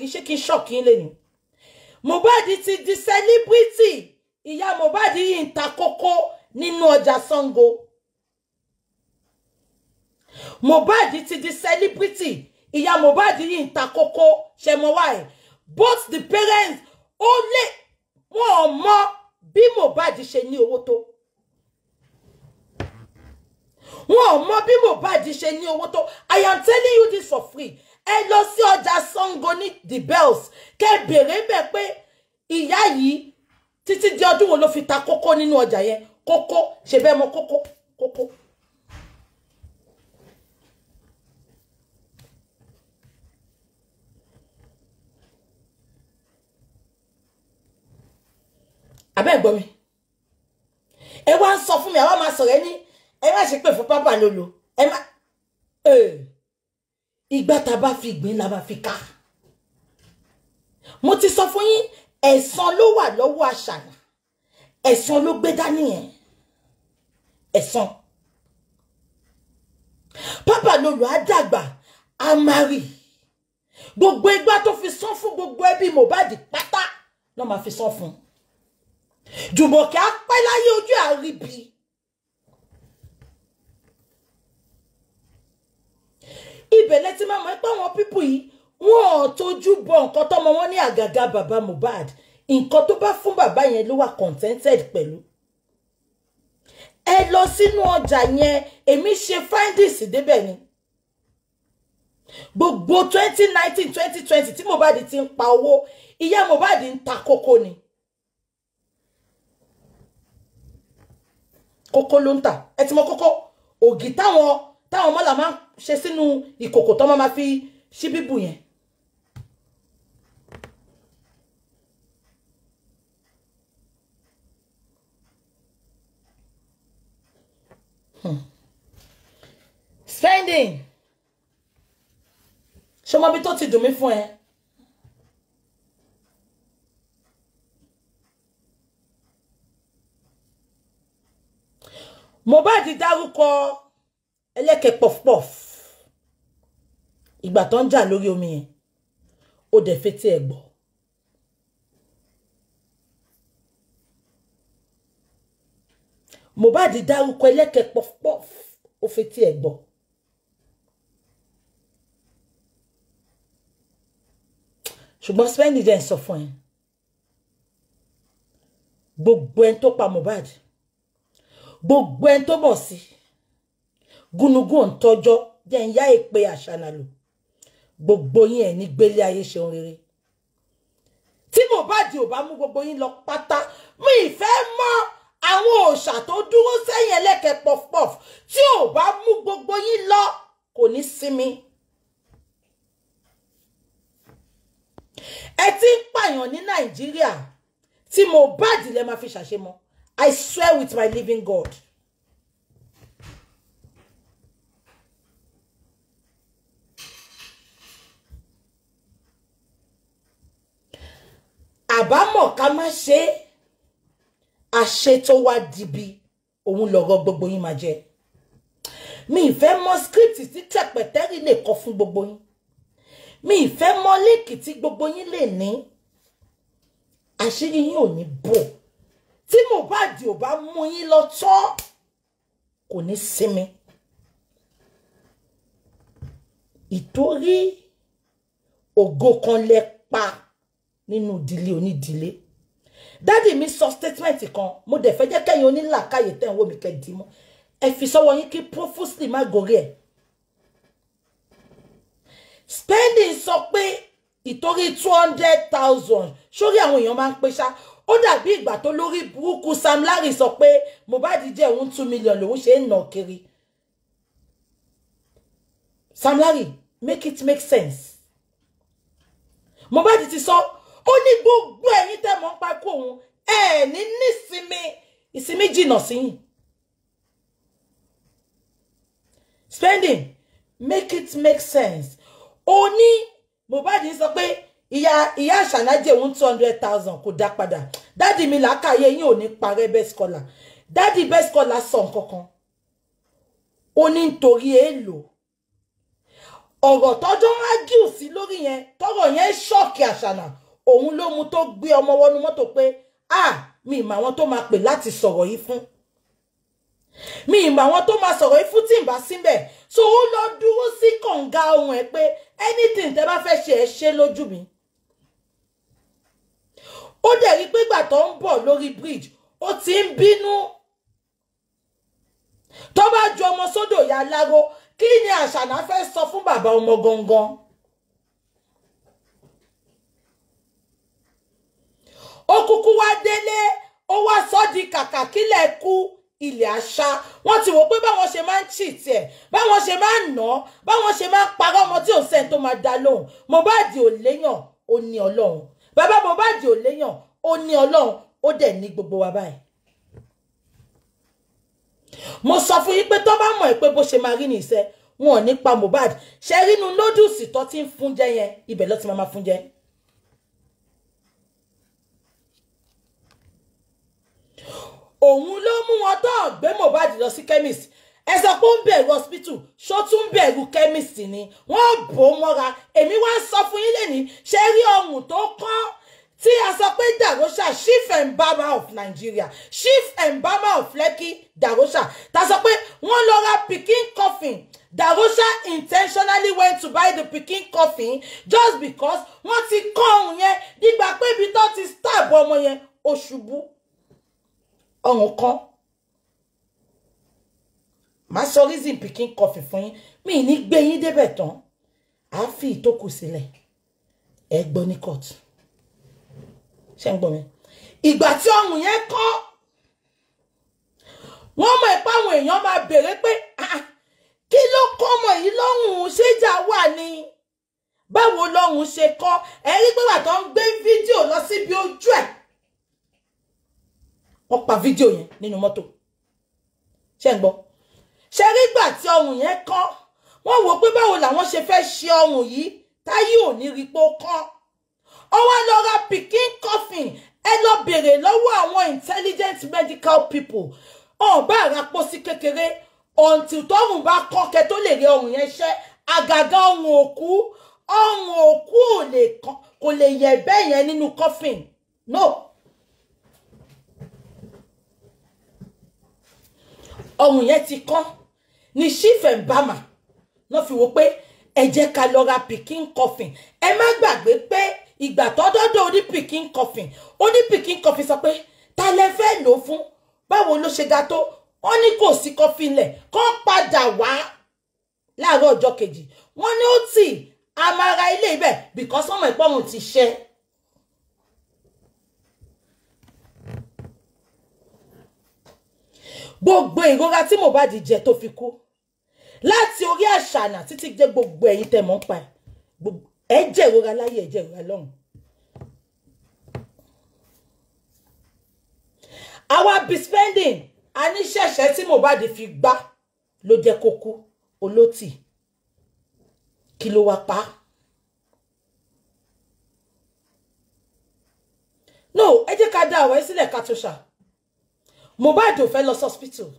rí ṣé kí n ṣọ́ọ̀kì lè ní Mohbad ti di celebrity. Ìyá Mohbad yìí ń ta kókó nínú ọjà Sango. Mohbad ti di celebrity. Ìyá Mohbad yìí ń ta kókó. Ṣẹmọwá ẹ? Both the parents ó lè wọn ò mọ bí Mohbad ṣe ní owó tó. Wọn ò mọ bí Mohbad ṣe ní owó tó. I am telling you this for free ẹ lọ sí ọjà Sango ní the bells. Kẹ bèrè bẹ pé ìyá yìí títí di ọdún wo ló fi ta kókó nínú ọjà yẹn? Kókó ṣe bẹ́ẹ̀ mọ kókó kókó. abẹ́ gbọ́ mi. Ẹ wá ń sọ fún mi àwa máa sọ̀rọ̀ ẹ ní ẹ má ṣe pè fún pápá lolo ẹ má ìgbà tá a bá fi ìgbín la máa fi ká. Mo ti sọ fún yín ẹ̀san ló wà lọ́wọ́ àṣàyàn. Ẹ̀san ló gbé dání yẹn. Ẹ̀san. Pápá lolo á dàgbà á máa rí. Gbogbo igbá tó fi san fún gbogbo ẹbí Mohbad pátá ló máa fi san fún. Jùmọ̀kẹ́ apẹ́ láyé ojú àríbi ibẹ̀ lẹ́tí máa mọ̀ pé àwọn pípù yìí wọ́n ò tójú bọ nǹkan tọ́mọ wọn ní àgàgà bàbá Mohbad. Nǹkan tó bá fún bàbá yẹn ló wà contented pẹ̀lú. Ẹ lọ sínú ọjà yẹn èmi ṣe findings débẹ̀ ni. Gbogbo twenty nineteen twenty twenty tí Mohbad ti ń pa owó ìyá Mohbad ń ta kókó ni. kókó ló ń tà. Ẹ ti mọ kókó? Ògì táwọn táwọn mọ́là máa ń ṣe sínú ìkòkò tó máa fi ṣí bíbù yẹn. spending ṣé ọmọ bí tó ti dùn mí fún ẹ. Mohbad dárúkọ ẹlẹ́kẹ̀ pọ̀fpọ̀f ìgbà tó ń jà lórí omi yẹn ó dẹ̀ fetí ẹ̀ gbọ́. Mohbad dárúkọ ẹlẹ́kẹ̀ pọ̀fpọ̀f ó fetí ẹ̀ gbọ́. ṣùgbọ́n spending dẹ̀ ń sọ fún ẹ gbogbo ẹni tó pa Mohbad gbogbo ẹni tó mọ̀ sí gúnugún òǹtọ́jọ́ jẹ́ ń yá èpè àṣànàlò gbogbo yín ẹ̀ ní gbélé ayé ṣeun rere tí Mohbad ò bá mú gbogbo yín lọ pátá mi ìfẹ́ mọ́ àwọn òòṣà tó dúró sẹ́yìn ẹlẹ́kẹ̀ pọ̀fpọ̀f tí ò bá mú gbogbo yín lọ kò ní sinmi. ẹ ti ń pààyàn ní Nàìjíríà tí Mohbad lè máa fi ṣàṣemọ́. I swear with my living God. Àbámọ̀ ká má ṣe àṣe tó wá dibi òun lọ̀rọ̀ gbogbo yín máa jẹ́. Mi ìfẹ́ mọ script tí tẹ̀pẹ̀tẹ́rì lè kọ fún gbogbo yín. Mi ìfẹ́ mọ líǹkì tí gbogbo yín lè ní. Àṣírí yín ò ní bò. Tí Mohbad ò bá mú yín lọ tọ́ kò ní sinmi. Ìtorí ògo kan lẹ pa nínú ìdílé onídìílé dádì mi sọ statement kan mo dẹ̀ fẹ́ jẹ́ kẹ́yìn onílàkàyè tẹ̀ ń wò mí kẹ́ dì mọ́. Ẹ fi sọ́wọ́ yín kí profusely má gorí ẹ̀. Spending sọ pé ìtorí two hundred thousand sórí àwọn èèyàn máa ń pè ṣá. Ó dàbí ìgbà tó lórí burúkú Sam Larry sọ pé Mohbad jẹ́ òun two million lòun ṣe ń nà kiri. Sam Larry make it make sense. Mohbad ti sọ ó ní gbogbo ẹ̀yin tẹ́ mọ̀ ń pa kó òun ẹ̀ ní nísinmi ìsinmi jìnnà síyìn spending make it make sense. Ó ní Mohbad sọ pé ìyá ìyá àṣànájẹ òun two hundred thousand kò dá padà. Dádì mi làákàyè yín ò ní parẹ́ best scholar dádì best scholar sọ nǹkan kan. Ó ní nítorí èèlò ọ̀rọ̀ tọ́jọ́ ágìl sí lórí yẹn tọ́rọ̀ yẹn ṣọ́ọ̀kì àṣànà òun ló mú tó gbé ọmọ wọnú mọ́tò pé ah mi ìmọ̀ àwọn tó máa pè láti sọ̀rọ̀ yìí fún. Mi ìmọ̀ àwọn tó máa sọ̀rọ̀ yìí fún tí n bá síbẹ̀ so ó lọ dúró sí kànga ohun ẹ̀ pé anything tẹ́ bá fẹ́ ṣe ẹ ṣe lójú mi. Ó dẹ̀ rí pé gbà ń bọ̀ lórí bridge ó ti ń bínú. Tó bá ju ọmọ sódò ya láro kí ni àṣànà fẹ́ sọ fún bàbá ọmọ gangan. Ó kúkú wá délé ó wá sọ di kàkà kílẹ̀ kú ilẹ̀ àṣà. Wọ́n ti wò pé báwọn ṣe máa ń chì tiẹ̀ báwọn ṣe máa ń nà án báwọn ṣe máa ń parọ́ ọmọ tí ò sẹ́ni tó máa dá lóhùn. Mohbad ò léyàn ó ní ọlọ́run. Bàbá Mohbad ò léyàn ó ní ọlọ́run ó dẹ̀ ní gbogbo wa báyìí. mo sọ fún yín pé tó bá mọ̀ ẹ́ pé bó ṣe máa rí nìṣẹ́ wọn ò ní pa Mohbad. Ṣe rínú nódùsì tó ti ń fún jẹ yẹn? Ibẹ̀ ló ti máa máa fún jẹ. Òun ló mú wọn tó gbé Mohbad lọ sí chemist. Ẹ sọ pé ó ń bẹ̀rù hospital ṣó tún bẹ̀rù chemist ni? Wọ́n bò ó mọ́ra. Èmi wá sọ fún yín lẹ́ni ṣe rí ọrùn tó kán tí a sọ pé Darosha chief embalmer of Nigeria chief embalmer of Lekki Darosha. Ta sọ pé wọ́n lọ ra pikin coffin. Darosha intentionally went to buy the pikin coffin just because wọ́n ti kọ́ ọ̀hún yẹn. Nígbà pé ibi tó ti stab ọmọ yẹn ó ọ̀hún kan màá sọ reason pikin coffin fún yín. Mi ní gbé yín débẹ̀ tán. Àá fi ìtókù sílẹ̀. Ẹ gbọ́ ní kóòtù ṣe ń gbọ́ mi? Ìgbà tí ọrùn yẹn kọ́ wọ́n mọ̀ ipá àwọn èèyàn máa béèrè pé kí ló kọ́ ọmọ yìí lọ́rùn ṣéjà wà ní báwo lọ́rùn ṣe kọ́? Ẹ rí pé bàtọ́ ń gbé fídíò lọ síbi ojú ẹ̀ wọ́n pa fídíò yẹn nínú mọ́tò. Ṣe ń gbọ́? Ṣe rí gbà tí ọrùn yẹn kọ́ wọ́n wò pé báwo làwọn ṣe fẹ́ ṣe ọrùn yìí táyé ò ní rí pé ó kọ́ ọwọ́ lọ ra pikin coffin. Ẹ lọ bèrè lọ́wọ́ àwọn intelligent medical people. Ọ̀n bá ara pósí kékeré. Until tọ́rùn bá kọ́ kẹ tó lè rí ọrùn yẹn ṣẹ́. Àgàgà ọrùn òkú ọrùn òkú kò lè yẹ bẹ́ẹ̀ yẹn nínú coffin. No. Ọrùn yẹn ti kán. Ní chief embama náà fi wò pé ẹ jẹ́ ká lọ ra pikin coffin ẹ má gbàgbé pé ìgbà tọ́dọ́dọ̀ oní pikin coffin oní pikin coffin sọ pé ta lẹ fẹ́ lò fún? Báwo ló ṣe ga tó? Wọ́n ní kò sí coffin lẹ̀ kọ́ padà wá láàárọ̀ ọjọ́ kejì. Wọ́n ní ó tì amara ilé ibẹ̀ because ọmọ ìpọ́nrún ti ṣẹ́. Gbogbo ìrora tí Mohbad jẹ tó fi kú. Láti orí àṣànà títí dé gbogbo ẹ̀yin tẹ́ mọ̀ pa ẹ. Jẹ ìrora láyé ẹ jẹ ìrora lọ́run. àwa be spending a ní ṣẹ̀ṣẹ̀ tí Mohbad fi gbá ló jẹ́ kó kú kí ló wá pa no ẹ jẹ́ ká dá ọ̀rọ̀ ẹ sílẹ̀ ká tó ṣá Mohbad ò fẹ́ lọ hospital.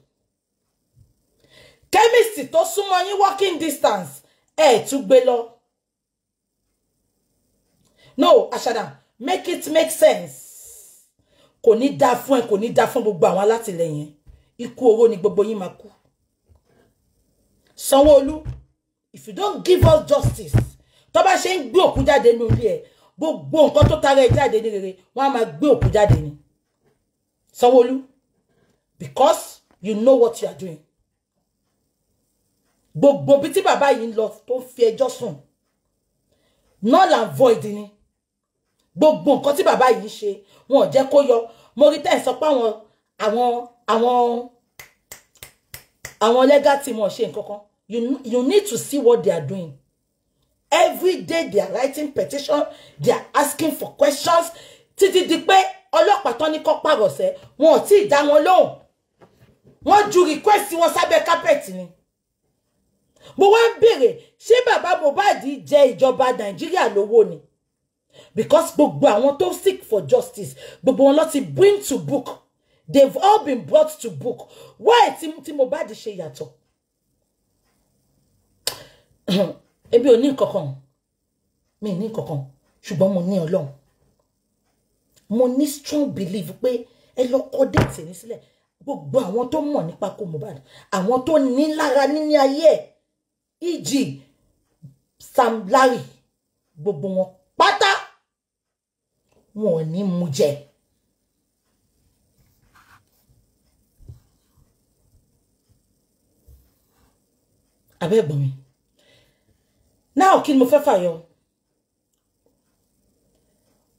Chemist tó súnmọ́ yín walking distance ẹ̀ tún gbé lọ. no àṣàdà make it make sense. Kò ní dáa fún ẹ kò ní dáa fún gbogbo àwọn alátìlẹyìn ikú oró ni gbogbo yín máa kú. Sanwó-Olú if you don't give us justice tó bá ṣe ń gbé òkú jáde nínú ilé ẹ gbogbo nǹkan tó tara ẹ jáde ní rere wọn á máa gbé òkú jáde ni. Sanwó-Olú because you know what you are doing. Gbogbo bí tí bàbá yìí ń lọ tó ń fi ẹjọ́ sùn null and void ni. Gbogbo nǹkan tí bàbá yìí ṣe wọn ò jẹ́ kó yọ. Mo rí tẹ́ ẹ̀ sọ pé àwọn àwọn àwọn àwọn legal team wọn ṣe nǹkan kan. You you need to see what they are doing. Every day they are writing petition they are asking for questions títí di pé ọlọ́pàá tán ní kọ́ pàrọ̀sẹ̀ wọn ò tí ì dá wọn lóhùn wọ́n ju request wọn sábẹ́ carpet ni. Mo wá ń béèrè ṣé bàbá Mohbad jẹ ìjọba Nàìjíríà lówó ni? Because gbogbo àwọn tó seek for justice gbogbo wọn lọ ti bring to book. They've all been brought to book. Why tí Mohbad ṣe yàtọ̀? Ebi ò ní nǹkan kan mi ní nǹkan kan ṣùgbọ́n mo ní ọlọ́run. Mo ní strong belief pé ẹ lọ kọ déètì ní sílẹ̀ gbogbo àwọn tó mọ̀ nípa kó Mohbad àwọn tó ní lára níní ayé ẹ̀ eg Sam Larry gbogbo wọn pátá wọn ò ní mú jẹ. abẹ́gbọ̀n mi náà kí ni mo fẹ́ fàyọ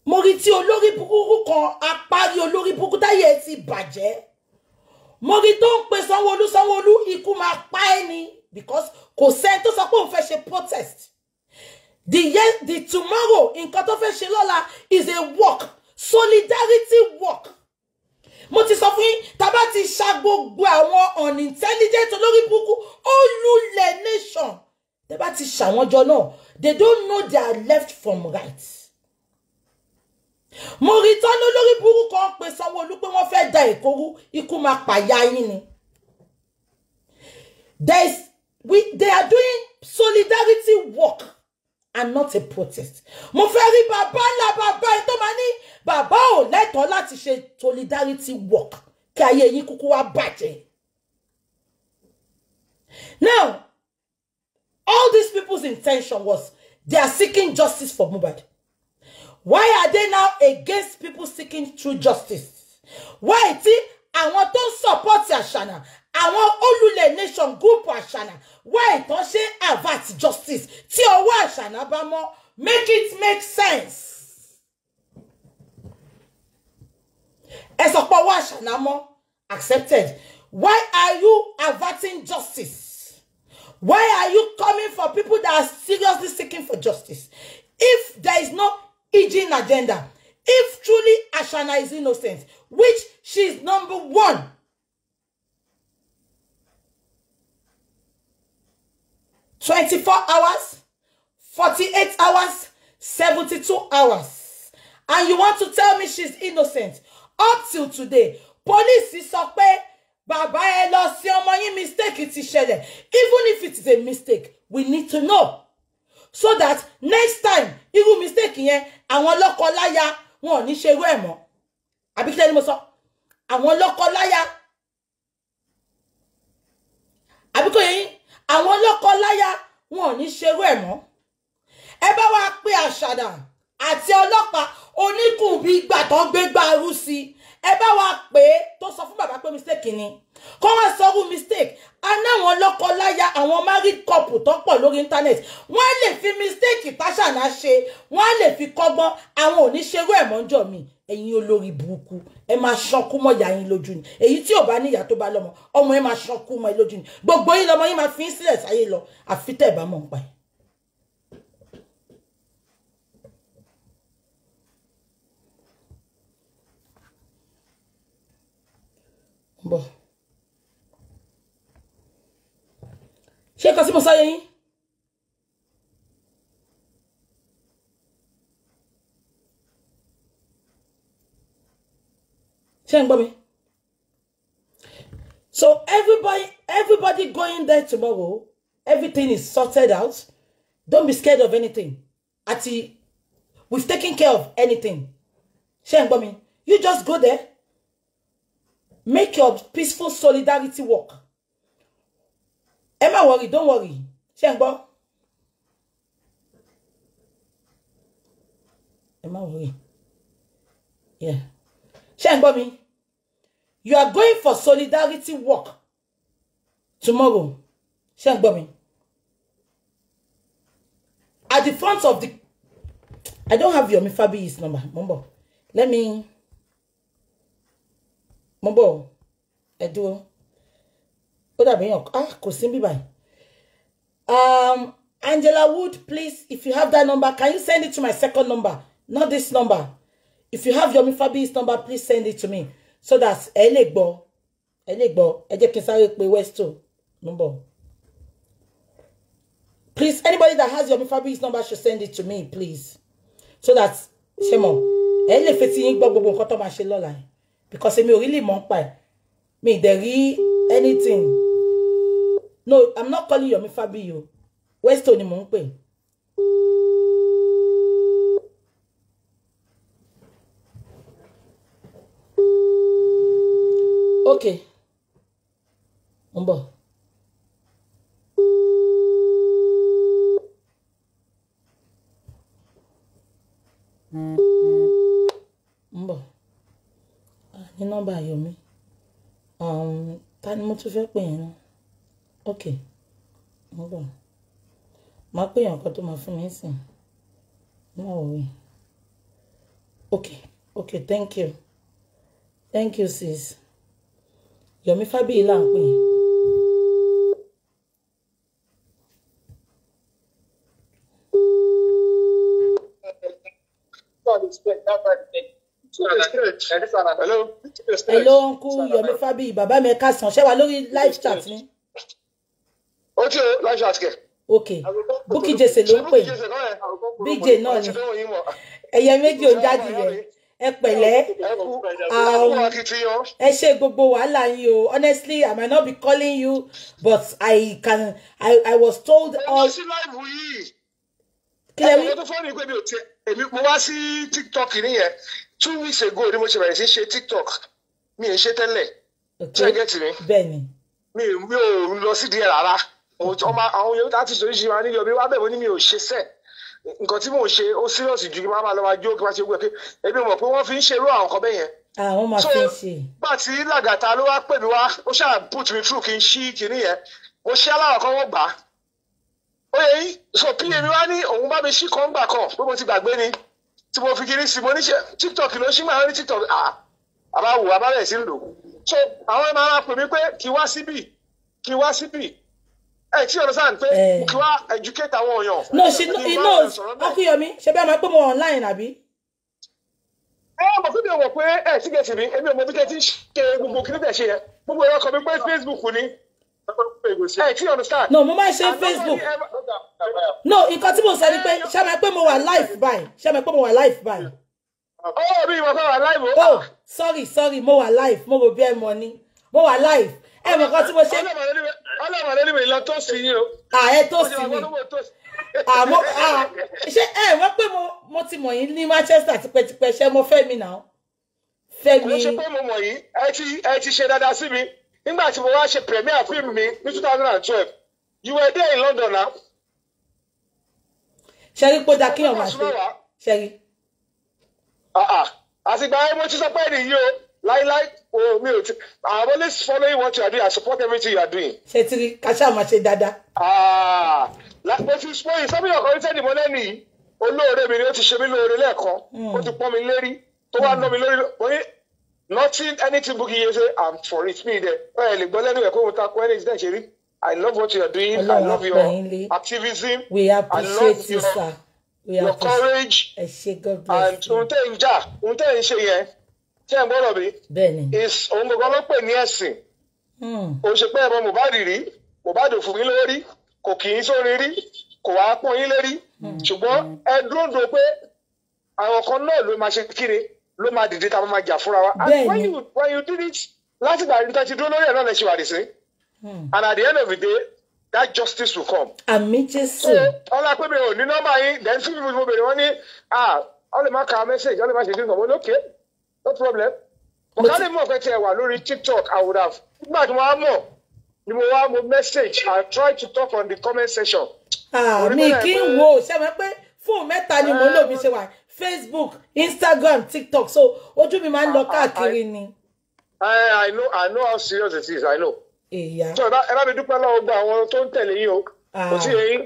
mo rí tí olórí burúkú kan apárí olórí burúkú táyé ti bàjẹ́ mo rí tó ń pe sanwóolu sanwóolu ikú máa pa ẹ́ ni because kò sẹ́ni tó sọ pé òun fẹ́ ṣe protest. The yes the tomorrow nǹkan tó fẹ́ ṣe lọ́la is a work solidarity work. Mo ti sọ fún yín tàbá ti ṣa gbogbo àwọn unintelligent olórí burúkú ó nation. Tàbá ti ṣàwọn jọ náà they don't know their left from right mo rí tán lólórí burúkú kan pé sanwóolu pé wọ́n fẹ́ da èkó ikú máa pàyà yín ni. There we they are doing solidarity work and not a protest. Mo fẹ́ rí bàbá ńlá bàbá yìí tó máa ní bàbá ò lẹ́tọ̀ọ́ láti ṣe solidarity work kí ayé yín kúkú wá bàjẹ́. Now all these people's intention was they are seeking justice for Mohbad why are they now against people seeking true justice? Why tí àwọn tó ń support àṣànà àwọn olùlẹ̀ nation group àṣànà why tán ṣe avert justice? Tí ọwọ́ àṣànà bá mọ́ make it make sense. ẹ sọ pé ọwọ́ àṣànà accepted. Why are you averting justice? Why are you coming for people that are seriously seeking for justice? If there is no hidden agenda. If truly Ashana is innocent which she is number one. Twenty-four hours forty-eight hours seventy-two hours. And you want to tell me she's innocent? Up till today police sọ pé bàbá ẹ lọ sí ọmọ yín mistake ti ṣẹlẹ̀. Even if it is a mistake we need to know so that next time irú mistake yẹn àwọn lọ́kọ-láya wọn ò ní ṣerú ẹ̀ mọ́. Àbí kílẹ̀ ni mo sọ? Àwọn lọ́kọ-láya. Àbí kò yẹ yín? Àwọn lọ́kọ-láya wọn ò ní ṣerú ẹ̀ mọ́. Ẹ bá wa pé àṣàdà àti ọlọ́pàá oníkùn bí ìgbà tó ń gbé gbàrú sí i ẹ bá wa pè é tó sọ fún bàbá pé mistake ni. Kọ́ wá sọ́rú mistake. Anáwọn lọ́kọ-láya àwọn married couple tó pọ̀ lórí internet. Wọ́n lè fi mistake táṣàná ṣe. Wọ́n lè fi kọ́gbọ́n. Àwọn ò ní ṣerú mi. Ẹ̀yin olórí burúkú ẹ máa ṣankú mọ́ ìyá yín lójú ni. Èyí tí ò bá níyà tó bá lọ́mọ ọmọ ẹ máa ṣankú mọ́ ẹ lójú ni. Gbogbo yín lọ́mọ yín máa fi ń sílẹ̀ sáyé lọ. Àfi tẹ́ ẹ̀ bá mọ̀ ń pa ẹ̀. Bọ̀ ṣé kan sí mo sáyé yín? Ṣé ń gbọ́ mi? So everybody everybody going there tomorrow everything is sorted out. Don't be scared of anything. Àti we've taken care of anything. Ṣé ń gbọ́ mi? You just go there make your peaceful solidarity work. Ẹ má worry don't worry. Ṣé ń gbọ́? Ẹ worry. Yeah. Ṣé mi? You are going for solidarity work tomorrow. Ṣé mi? At the front of the I don't have Yomi Fabiyi's number. Bọ̀. Let me mo bọ̀ ẹ dúró. Ó dàbí yàn ah kò sí bíbá um Angela Wood please if you have that number can you send it to my second number? Not this number. If you have Yomi Fabiyi's number please send it to me so that ẹ lè gbọ́. Ẹ lè gbọ́. Ẹ jẹ́ kí n sáré pé westo mo bọ̀. Please anybody that has Yomi Fabiyi's number should send it to me please. So that mọ̀ ẹ lè gbogbo nǹkan tó máa ṣe lọ́la yẹn because èmi ò rí lè mọ̀ pa ẹ̀ anything no i'm not calling you, me Fabio. Where's Tony Monkey? Okay. Umbo. é. ok ń bọ̀ ní nọ́mbà Yomi um, ta ni mo tún fẹ́ pè yín? Náà ok ń bọ̀. Máa pè yàn kan tó máa fún mi sìn má wọ̀wé ok ok thank you. Thank you sis. Yomi Fabiyi là ń pè. Yín. Hello uncle Yomi Fabiyi bàbá mi ẹ̀ka sàn ṣẹ́ wa lórí live chat ni Ó o láṣọ àtìkẹ́. ok Bukky Jesse ló ń pè yín BJ náà ni ẹ̀yẹ méjì ò jáde rẹ̀ ẹ pẹ̀lẹ́ ẹ ṣe gbogbo wàhálà yín o honestly I might not be calling you but I can I I was told Ẹ all lọ sí láìbù yìí. kí lẹ wí Ẹ̀kọ́ tó fọ́ ni pé mi ò tiẹ̀ èmi mo wá sí TikTok nìyẹn. Two weeks ago ni mo ṣe bẹ̀rẹ̀ sí ṣe TikTok. Mi ò ṣe tẹ́lẹ̀. ẹ gẹ́tì mi? Mi mi ò lọ sí díẹ̀ rárá. Àwọn yòówù láti sọ oríṣiríṣi máa níyọ̀ mi wá bẹ̀ mo ní mi ò ṣe sẹ́ẹ̀. Nǹkan tí mò ń ṣe ó serious ju kí n máa máa lọ máa jó kí n máa ṣe gbé pé ebi mọ̀ pé wọ́n fi ń ṣerú àwọn nǹkan bẹ́ẹ̀ yẹn. àwọn máa So, fi ń ṣe gbà tí làgàtà ló wá pè mí wá ó ṣáà put me through kí n ṣí kinní yẹn mo ṣí aláwọ̀ kan wọ́n gbà á ó yẹ yín so pa mi wá ní òun bá mi ṣí kan gbà kan pé mo ti gbàgbé ni tí mo fi kinní sí mo ní ṣe tiktok ló ṣí máa ń rí tiktok ah àbá wò àbá bẹ̀rẹ̀ sí lò so àwọn ẹ̀ máa pè mí pé kí wá síbì kí wá síbì ẹ tí ọ̀rọ̀ sáà ń pé Eh. kí wá educate àwọn èèyàn. no she Kí n he knows wọn sọ̀rọ̀ bẹ́ẹ̀. uncle Yomi ṣe a máa pé mo online àbí ẹ mọ̀ fún mi ò mọ̀ pé ẹ gẹ̀ẹ́sì mi èmi ò mọ̀ bí kẹ́ ti ń ṣe gbogbo kí ní tẹ̀ ṣe yẹn gbogbo ẹ̀rọ kan mi pé facebook ni ẹ ti understand. no mo máa ń ṣe Facebook. no nǹkan tí mo sọ ni pé ṣé máa pé mo wà live báyìí? Ṣé máa pé mo wà live báyìí? Ọwọ́ mi kan wà láìpẹ́. oh. Sorry sorry mo wà live mo rò bí ẹ mọ ni. Mo wà live ẹ mọ nǹkan tí mo ṣe. Ọlọ́mọdé ni mi lọ tó sí yín o. à ẹ tó sí wà mi. àmọ́ ṣé ẹ wọ́n pé mo mo ti mọ̀ yín ní Manchester tipẹ́tipẹ́? Ṣé mo fẹ́ mi náà? Fẹ́ Mo mi. ṣe pé mo mọ̀ ti ẹ ti ṣe dáadáa sí mi nígbà tí mo wá ṣe premier film mi ní two thousand and twelve you were there in London now. ṣe rí pé ó dáa kéèyàn máa ṣe? ṣe rí? Ah, ah. àtìgbà ẹ mo ti sọ pé nìyí o. Láíláí o mi ò ti I'm always following what you are doing. I support everything you are doing. ṣe ti rí? Ká ṣáà máa ṣe dáadáa. Ah, mo ti mo yìí sọ́bí ọkọ̀ oríṣẹ́ ìdìbò lẹ́nu yìí. Olóore mi ni ó ti ṣe mí lóore lẹ́ẹ̀kan. Ó ti pọ́n mi lérí. Tó wá ná mi lórí nothing anything Bukky Jesse I'm for it me dẹ ẹ ẹ lè gbọ́ lẹ́nu ẹ̀ kó mo ta ko ẹni ìdílé ṣe rí I love what you are doing. I Ọlọ́run love your activism. We I appreciate you your sir. We your courage. And ohun tẹ́ ń jà ohun tẹ́ ń ṣe yẹn tí ẹ̀ ń gbọ́dọ̀ mi is òun gbogbo pè ní ẹ̀sìn. Hmm. ṣe pé ẹ̀rọ Mohbad rí Mohbad ò fún yín lórí kò kì í sórin rí kò wá pọ́n yín lérí. Ṣùgbọ́n ẹ dúró dò pé àwọn kan náà ló máa ṣe kíni ló máa dìde tá a máa jà fúnra wa. And when you when you did it láti gbà níta ti dúró lórí ẹ̀ náà lè ṣe wà Hmm. and at the end of the day that justice will come. àmì jésù. So ọlá pé mi ò ní nọ́mbà yín then two people mo bèrè wọ́n ní ah ọ lè má ka message ọ lè má ṣe kí n kàn okay no problem. Mo ká lè mọ̀ pé tí ẹ wà lórí tiktok i would have nígbà tí mo wá mọ̀ ni mo wá mo message i try to talk on the comment section. Mi bẹ́ẹ̀ kí n wo ṣe mọ̀ pé fóònù mẹ́ta ni mo lò bí ṣe wà facebook instagram tiktok. So ojú mi máa ń lọ káàkiri ni. I, I know I know how serious it is I know. èèyà so ẹ bá mi dúpẹ́ lọ́wọ́ gba àwọn tó ń tẹ̀lé yín o. Kò sí Ah. yín.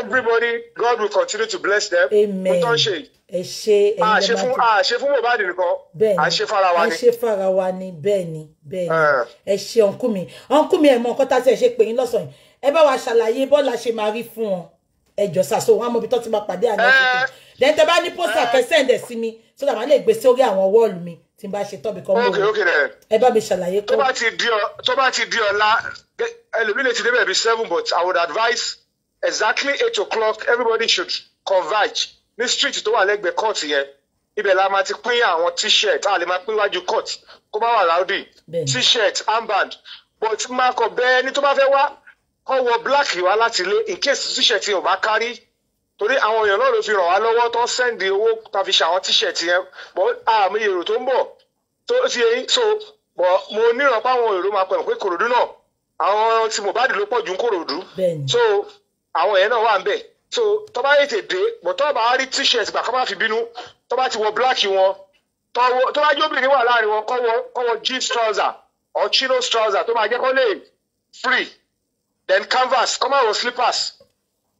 Everybody God will continue to bless them. amen. Mo tán ṣe yìí. ẹ ṣe a ẹ̀yin fún máa a ṣe fún Mohbad nìkan. Bẹ́ẹ̀ a ni ṣe fara wa a ni. ṣe fara wa ni. Bẹ́ẹ̀ ni bẹ́ẹ̀ Ah. ni ẹ ṣe ọ̀nkú mi. Ọ̀nkú mi ẹ̀ mọ nǹkan tá a ti ẹ̀ ṣe pè yín lọ́sàn-án ẹ bá wa ṣàlàyé bọ́ọ̀lù ṣe máa rí fún wọn. Ẹ jọ sàṣọ wọn ibi tó ti máa pàdé àná. Eh. Then tẹ bá ní pósítà kẹsẹ̀ǹdẹ̀ sí mi so that màá lè gbé sórí àwọn wọ́ọ̀lù mi tí n bá ṣe tọ́bi kan then. Ẹ bá mi ṣàlàyé kọ́ tó bá ti di ọ̀la ẹ- ẹlòmíì lè ti débẹ̀ bí seven but I would advise exactly eight o'clock everybody should converge ní street tó wà lẹ́gbẹ̀ẹ́ court yẹn. Ibẹ̀ la máa ti pín àwọn t-shirt a lè máa pín wájú court kó má wà rowdy. T-shirt armband. But máa kọ bẹ́ẹ̀ ẹni tó bá fẹ́ wá kó wọ black wá láti ilé in case t-shirt yẹn ò bá kárí torí àwọn èèyàn náà ló fi ràn wá lọ́wọ́ tó ń sẹ́ndì owó tá a fi ṣe àwọn t-shirt yẹn. But àmì èrò tó ń bọ̀. Tó ti yẹ yín? So bọ̀ mo níran páwọn èrò máa pẹ̀lú pé kòròdú náà àwọn tí Mohbad ló pọ̀ ń kòròdú so àwọn yẹn náà wà ń bẹ̀ so tó bá yẹ tètè bọ̀ tó bá rí t-shirt gbà kọ́ bá fi bínú tó bá ti wọ black wọn tó bá jóbìnrin wà láàárín wọn kọ́ wọ kọ́ wọ jeans trouser or chinos trouser tó máa jẹ́ kó lè free. Then canvas kọ́ máa wọ slippers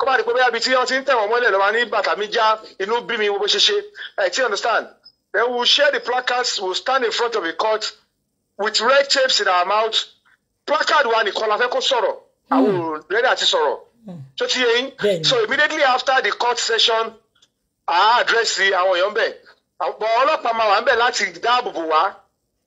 kọ́ máa rí pé bóyá ibi tí wọ́n ti ń tẹ̀wọ̀n mọ́lẹ̀ lọ́wọ́ ní bàtà mi já inú bí mi bó ṣe ṣe. Ẹ̀ tí you understand? Then we will share the placards we will stand in front of the court with red tapes in our mouth. Placard wa nìkan la fẹ́ kó sọ̀rọ̀. Àwọn ò rẹ́dí àti sọ̀rọ̀. Tó ti yẹ yín? Bẹ́ẹ̀ni. so immediately after the court session a address àwọn èèyàn bẹ̀ àwọn ọlọ́pàá máa wà ń bẹ̀ láti dáàbò bò wá.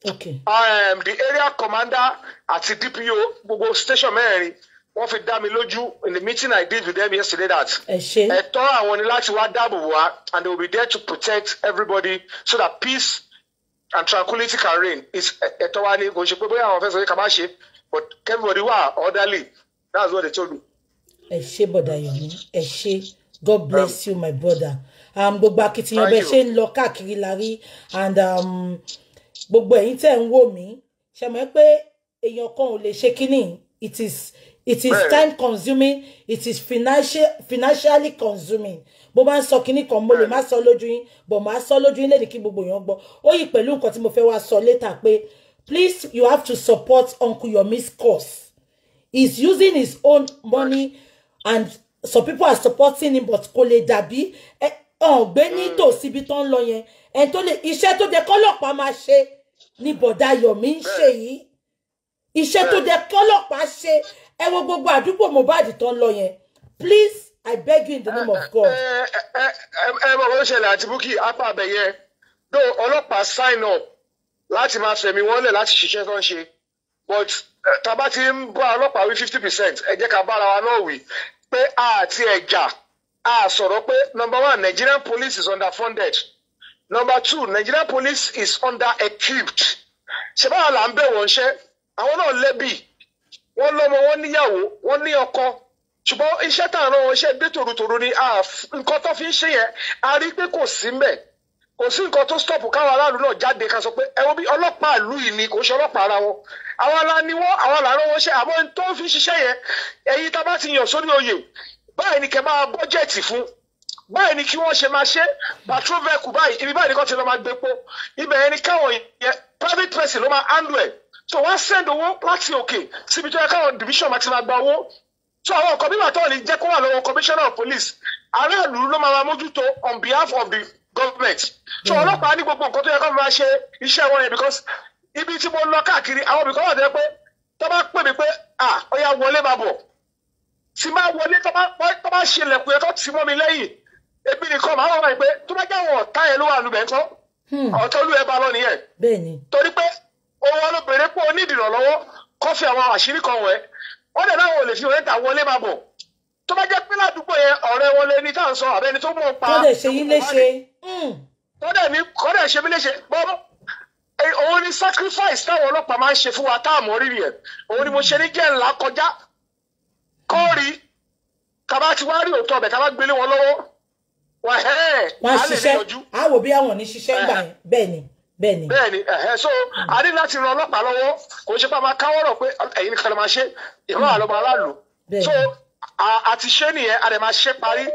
Um, the area commander àti DPO gbogbo station mẹ́rin wọ́n fi dá mi lójú in the meeting I did with them yesterday that ẹ̀tọ́ àwọn ni láti wá dáàbò bò wá and they will be there to protect everybody so that peace and tranquility can reign. Is ẹ̀tọ́ wa ni kò ṣe pé bóyá àwọn fẹ́ sọ pé ká má ṣe but everybody wà orderly. That's what they told me. ẹ ṣe bọ̀dà yomi ẹ ṣe god bless you my brother. Um, gbogbo akitiyan you. ṣe ń lọ káàkiri la rí and um, gbogbo ẹ̀yin tẹ̀ ń wò mí ṣe mọ̀ pé èèyàn kan ò lè ṣe kínní. It is it is Bẹ́ẹ̀. time consuming. It is financial financially consuming. Bó bá ń sọ kínní kan mo lè má sọ lójú yín bọ̀ máa sọ lójú yín lẹ́ni kí gbogbo èèyàn gbọ́. Ó yí pẹ̀lú nǹkan tí mo fẹ́ wá sọ later pé please you have to support uncle yomi's cause. He's using his own money and some people are supporting him but kò lè dàbí ẹ ọ̀n gbé nítòsí ibi tó ń lọ yẹn. Ẹni tó lè iṣẹ́ tó jẹ kọ́lọ́pàá máa ṣe ni bọ̀dá Yomi ń ṣe yìí. Iṣẹ́ tó jẹ kọ́lọ́pàá ṣe ẹ wo gbogbo àdúgbò Mohbad tó ń lọ yẹn. Please I beg you in the name of God. ẹ ẹ ẹ ẹ mọ̀ kó ṣẹlẹ̀ àti Bukky apá abẹ́yẹ dó ọlọ́pàá sign up láti máa fẹ̀mí wọn lẹ̀ láti ṣiṣẹ́ tó ń ṣe. But eh, tá a bá ti ń bá ọlọ́pàá wí fifty percent ẹ jẹ́ ká bára wa náà wí pé àti ẹ̀jà a sọ̀rọ̀ pé number one Nigerian police is underfunded. Number two Nigerian police is under-equipped ṣe báwa là ń bẹ̀ wọ́n ṣẹ́? Àwọn náà lẹ́bi wọ́n lọ́mọ wọ́n níyàwó wọ́n ní ọkọ. Ṣùgbọ́n iṣẹ́ tá à ń rán wọn iṣẹ́ dé tòrótòró ni nǹkan tó fi ń ṣe yẹn a rí pé kò sí mbẹ̀ kò sí nǹkan tó stop káwọn aráàlú náà jáde ká sọ pé ẹ wo bí ọlọ́pàá ìlú yìí ni kò ṣe ọlọ́pàá ara wọn. Àwọn ala ni wọn àwọn ń rán wọn ṣe àmọ́ tó fi ń ṣiṣẹ́ yẹn ẹ̀yin tá a bá ti yàn sórí oyè báyìí ni kẹ́ máa bọ́jẹ̀tì fún. Báyìí ni kí wọ́n ṣe máa ṣe. Patrol vehicle báyìí ibi báyìí ni kò ti lọ máa gbépo ibẹ̀ yẹn ni káwọn yẹn private person ló máa handle ẹ̀ so wọ́n send owó láti òkè síbi tó yẹ káwọn division máa ti máa gba owó. So àwọn nǹkan bí bàtọ́ ni jẹ́ kó wà lọ́wọ́ commissioner of police aráàlú ló máa mójútó on behalf of the government. So ọlọ́pàá ní gbogbo nǹkan tó yẹ kó máa ṣe iṣẹ́ wọn yẹn because ibi tí mo lọ káàkiri àwọn ibìkan wà tó yẹ pé tó bá pè mí pé ah ó yá wọlé máa bọ̀. Tí máa wọlé tó bá tó ṣe ilẹ̀kùn yẹn tó ti mọ́ mi lẹ́yìn ebi nìkan máa wọ̀ wáyé pé tó bá jẹ́ àwọn ọ̀tá yẹn ló wà nù bẹ́ẹ̀ kọ́ Hmm, ọ̀tá olú ẹ bá lọ nìyẹn torí pé òun wọn ló béèrè pé onídìrọ̀ lọ́wọ́ kọ́ fi àwọn àṣírí kan wẹ̀. Wọ́n dẹ̀ náà wò lè fi òye ta wọlé máa bọ̀. Tó bá jẹ́ pé ládùúgbò yẹn ọ̀rẹ́ wọn lé ní tá à ń sọ àbẹ́ni tó mọ̀ pa lè ṣe yín léṣe. Hmm, tó dẹ̀ ní kọ́ dẹ̀ ṣe mí léṣe. Bọ́ ẹ, òun ni sacrifice táwọn ọlọ́pàá máa ń ṣe fún wa tá à mọ̀ rírì ẹ̀ òun ni mo ṣe ní jẹ́ ńlá kọjá. Kọ́ọ̀rì kaba ti wá rí òótọ́ ọbẹ̀ kaba gbélé wọn lọ́wọ́. Wọ́n ṣiṣẹ́. Níyànjú á wò bí àwọn ò ní ṣiṣẹ́ gbà bẹ́ẹ̀ ni bẹ́ẹ̀ ni bẹ́ẹ̀ ni ẹ̀hẹ́ so a ní láti ran ọlọ́pàá lọ́wọ́. Kò ṣe pé a máa káwọ́rọ̀ pé ẹ̀yin nìkan lè máa ṣe. Ìran àlọ́mọ aráàlú. So a- a ti ṣe nìyẹn a dẹ̀ máa ṣe parí.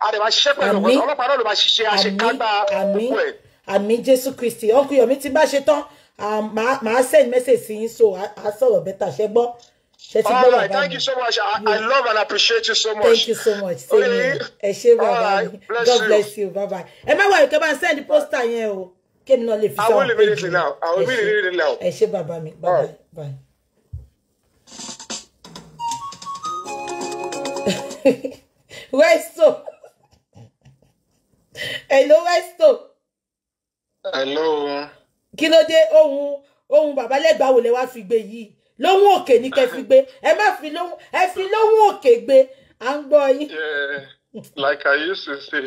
A dẹ̀ máa ṣiṣẹ́ pẹ̀lú ọlọ́pàá náà ló máa ṣiṣẹ́ àṣekágbá gbogbo ẹ̀. àmín jésù kristi. Ọkùnrin yomi ti bá ṣe tán màá send message sí yín so á sọ̀rọ̀ bẹ́tà ṣe gbọ́? Ṣe all right thank you so much. I, I love and appreciate you so much. thank you so much. Same Okay. here ẹ ṣé bàbá mi. God bless you. Bye bye ẹ má wà ìkẹ́ bá ń send poster yẹn o kémi náà lè fi sáwọn will Ẹ ṣé. bàbá mi. Right. bye. Westo. Hello Westo. Hello. kí ló dé? Ohun ohun bàbá lẹ́gbàá wò lẹ wá fi gbé yìí? Lóhùn òkè ní kẹ́ fi gbé. Ẹ má fi lóhùn ẹ fi lóhùn òkè gbé. À ń gbọ́ yín. Yeah, like I used to say,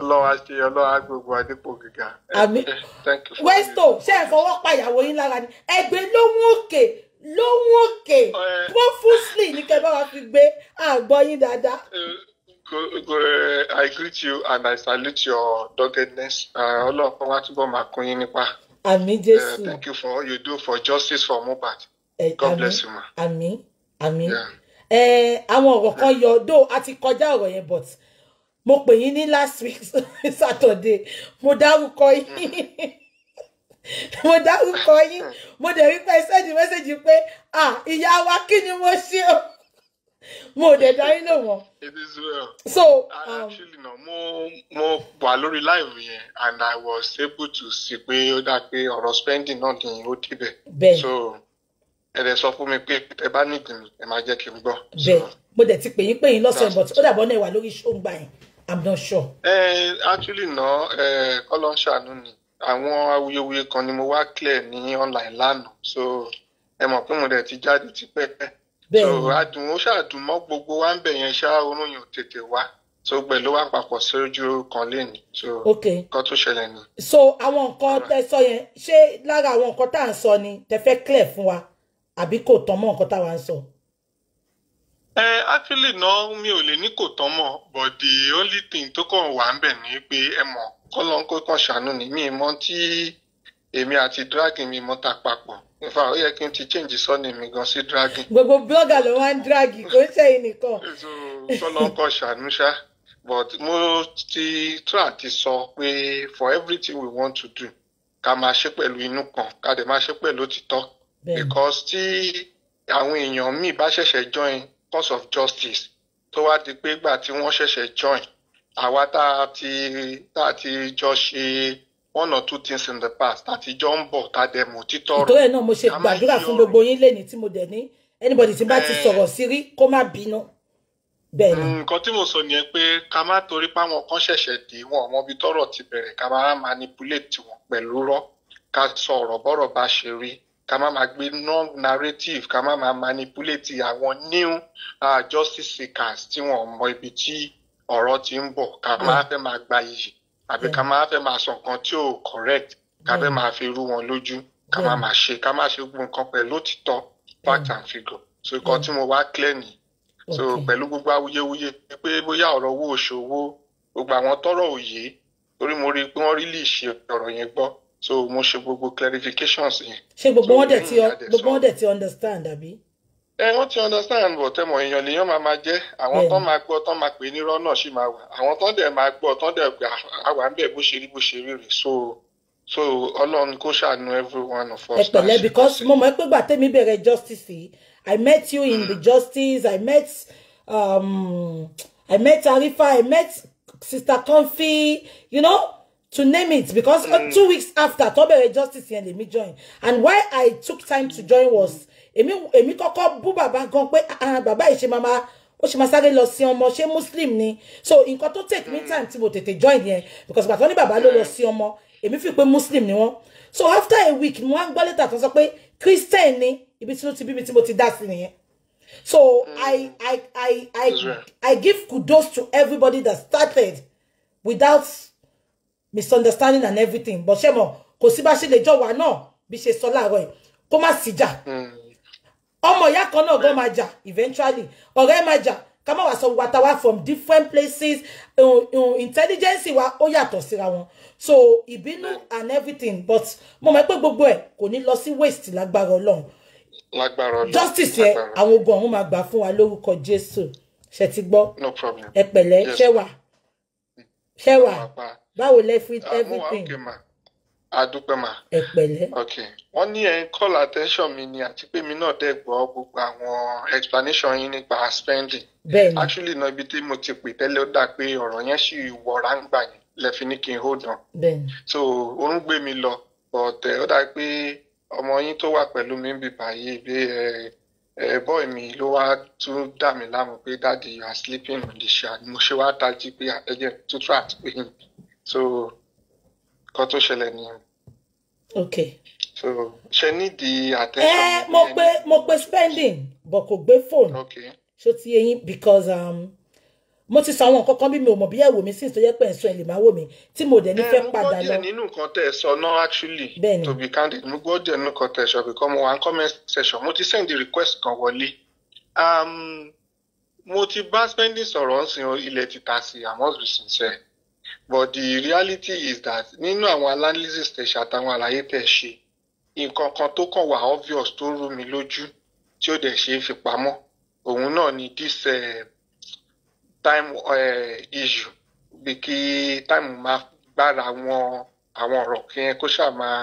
Lord, I go go Adipo Giga. Àmín. Thank you. for Westo ṣe é fọwọ́ pa ìyàwó yín lára ni ẹgbẹ́ lóhùn òkè lóhùn òkè Ẹ. profusely ní kẹ́ bá wa fi gbé à ń gbọ́ yín dáadáa. Go, uh, I greet you and I salute your doggedness. Uh, Ọlọ́run kan wá túbọ̀ máa kún yín nípa. Uh, jésù thank you for all you do for justice for Mohbad. God bless you, ma. Yeah. ẹ àwọn ọ̀rọ̀ kan yọ dó a ti kọjá ọ̀rọ̀ yẹn but mo pè yín ní last week saturday. Mo dárúkọ yín. Mo dárúkọ yín. Mo dẹ̀ rí pé sẹ́ẹ̀dì mẹ́sẹ̀gì pé ah ìyá wa kí ni mo ṣe o? Mo ò dẹ̀ darí lò wọ́n. It is well. so I um, actually no mo mo wà lórí live yẹn and I was able to see pé ó dà pé ọ̀rọ̀ spending náà ni ó débẹ̀. bẹ́ẹ̀. So ẹ dẹ̀ sọ fún mi pé ẹ bá nídìí mi ẹ máa jẹ́ kí n gbọ́. bẹ́ẹ̀. Mo dẹ̀ ti pè yín pè yín lọ́sẹ̀ but ó dàbọ̀ náà wà lórí ṣóńgbà yẹn i'm not sure. ẹ actually no ẹ kọ́lọ́ ń ṣàánú ni àwọn awuyewuye kan ni mo wá clear ní online lánàá so ẹ mọ̀ pé mo dẹ̀ ti jáde tipẹ́. so adùn ó ṣàdùn mọ́ gbogbo wa ń bẹ̀ yẹn ṣá oorun yẹn ò tètè wá so ló wá papọ̀ sójú kan lénìí so nǹkan tó ṣẹlẹ̀ ni. so àwọn nǹkan tẹ sọ yẹn ṣé lára àwọn nǹkan tá à ń sọ ni tẹ fẹ́ clear fún wa àbí kò tán mọ́ nǹkan táwa ń sọ. Ẹ actually no mi ò lè ní kò tán mọ́ but the only thing tó kàn wà ń bẹ̀ ni pé ẹ mọ̀ kọ́lọ́n kó kàn ṣàánú ni. Mi mọ̀ tí èmi àti dragon mi mọ́ ta papọ̀. In fact ó yẹ kí n ti change surname mi gan sí dragon. gbogbo blogger ló wá ń dragi kò ń ṣẹ́yìn nìkan. so kọ́lọ́n kàn ṣàánú ṣá. But mo ti try àti sọ pé for everything we want to do ká máa ṣe pẹ̀lú inú kan ká dẹ̀ máa ṣe pẹ̀lú òtítọ́. Because tí àwọn èèyàn míì bá ṣẹ̀ṣẹ̀ join cause of justice tó wá di pé gbà tí wọ́n ṣẹ̀ṣẹ̀ join àwa tá a ti tá a ti jọ ṣe one or two things in the past tá a ti jọ ń bọ̀ tá a dẹ̀ mọ̀ títọ́ ìtòrí ọ̀rọ̀ ẹ̀ náà mo ṣe gbàdúrà fún gbogbo yín lẹ́ni tí mo dẹ̀ ní anybody tí bá ti Eh. sọ̀rọ̀ sí rí kó má bínú. Bẹ́ẹ̀ ni. Nǹkan tí mo sọ nìyẹn pé ká má torí páwọn kan ṣẹ̀ṣẹ̀ dé wọn ò mọbi tọ́rọ̀ ti bẹ̀rẹ̀ ká má manipulate wọn pẹ̀lú rọ́ ká sọ ọ̀rọ̀ bọ́rọ̀ bá ṣe rí ká má máa gbé non narrative ká má máa manipulate àwọn new uh, justice seekers tí wọn mọ ibi tí ọ̀rọ̀ ti ń bọ̀. Ká má fẹ́ máa gba iyì àbí ká má fẹ́ máa sọ nǹkan tí ò correct ká fẹ́ máa fi rú wọn lójú ká má máa ṣe ká má ṣe gbogbo nǹkan pẹ̀lú òtítọ́ fact and figure. So nǹkan tí mo wá clear nìyí. So pẹ̀lú gbogbo awuyewuye pé bóyá ọ̀rọ̀ owó òṣòwò gbogbo àwọn tọ́rọ̀ òye torí mo rí i pé wọ́n rí lè ṣe ọ̀rọ̀ yẹn gbọ́ so mo ṣe gbogbo clarifications yẹn. ṣé gbogbo wọn dẹ̀ ti gbogbo wọn dẹ̀ ti understand àbí. ẹ wọ́n ti understand but ẹ mọ̀ èèyàn lèèyàn máa máa jẹ́. Àwọn tán máa gbọ́ tán máa pè nírọ́ náà sì máa wà. Àwọn tán dẹ̀ máa gbọ́ tán dẹ̀ pé àwa ń bẹ̀ bó ṣe rí bó ṣe rí rè. So so ọlọ́run kó ṣàánú every one of us. ẹ pẹ̀lẹ́ because mo mọ̀ pé gbà tẹ́mi bẹ̀rẹ̀ justice yìí i met you in the justice i met um, i met arifa i met sister comfy you know to name it because uh, two weeks after tó bẹ̀rẹ̀ justice yẹn lèmi join. And why i took time to join was èmi èmi kọ́kọ́ bú bàbá gan pé ah, ah, bàbá yìí ṣe máa máa ó ṣe máa sáré lọ sí ọmọ ṣé muslim ni? So nǹkan tó take me time tí mo tètè join yẹn because bàtọ́ ní bàbá ló lọ sí ọmọ èmi fi pé muslim ni wọ́n. So after a week mo wá ń gbọ́ lẹ́tà tó sọ pé christian ni. Ibi tí ló ti bí tí mo ti dá sí nìyẹn. So I, I I I Israel. I give kudos to everybody that started without misunderstanding and everything. But ṣé mo kò sí bá ṣe lè jọ wà náà bí ṣe sọ láàárọ̀ yìí kó má sí jà. Ọmọ ìyá kan náà gan máa jà eventually. Ọ̀rẹ́ máa jà ká má wá sọ wata wá from different places. Um, um, intelligence wa ó yàtọ̀ síra wọn. So ìbínú and everything but mo mọ̀ pé gbogbo ẹ̀ kò ní lọ sí waste lágbára ọlọ́run. Lágbára Ọlọ́run, justice Ọlọ́run. àwọn ogun ọ̀hún máa gbà fún wa lórúkọ jésù. Ṣe ti gbọ́? No problem. ẹ pẹ̀lẹ́ Yes, ṣẹ́ báwo lẹ fi Ah, everything? okay ma. Adúpẹ́ ma. ẹ pẹ̀lẹ́. Ok. Wọ́n ní ẹ̀ ń call attention mi ni àti pé mi náà dẹ̀ gbọ́ gbogbo àwọn explanation yín nípa spending. Bẹ́ẹ̀ ni. Actually náà ibi tí mo ti pè tẹ́lẹ̀ ó dà pé ọ̀rọ̀ yẹn sì wọra ń gbà yẹn lẹ́fi ní kí n hold on. Bẹ́ẹ̀ ni. So orún gbé mi lọ but eh, ó dà pé ọmọ yín tó wà pẹ̀lú mi ń bì báyìí bí ẹ ẹ boy mi ló wá tún dà mí láàmú pé daddy you are sleeping on the chair mo ṣe wá tají pé ẹ jẹ́ àti pé yín so nǹkan tó ṣẹlẹ̀ nìyẹn. Ok. So ṣe nídìí attention ẹ mi mo pe mo pe spending but kò gbé phone. Ok. Ṣó ti yé yín? Because um, mo ti sọ àwọn nǹkan kan bí mi ò mọ̀ bí ẹ̀wò mi sì tó yẹ pé ẹ̀ ń sọ ẹ̀ lè máa wò mí tí mo dẹ̀ ní ẹ fẹ́ mo gbọ́ padà lọ. díẹ̀ nínú nǹkan tẹ́ ẹ sọ náà actually Bẹ́ẹ̀ni. to be candid mo gbọ́ díẹ̀ nínú nǹkan tẹ́ ẹ sọ because mo wà ní comment section. Mo ti send the request kan wọlé. Um, mo ti bá spending sọ̀rọ̀ ń sin ilẹ̀ títà sí i I must be sincere but the reality is that nínú àwọn analysis tẹ̀ ṣe àtàwọn àlàyé tẹ̀ ṣe nǹkan kan tó kàn wá obvious tó rú mi lójú tí ó dẹ̀ ṣe é fi pamọ́ òun náà ni this uh, time uh, issue. Bí kí time máa gbára wọn àwọn ọ̀rọ̀ kí yẹn kó ṣáà máa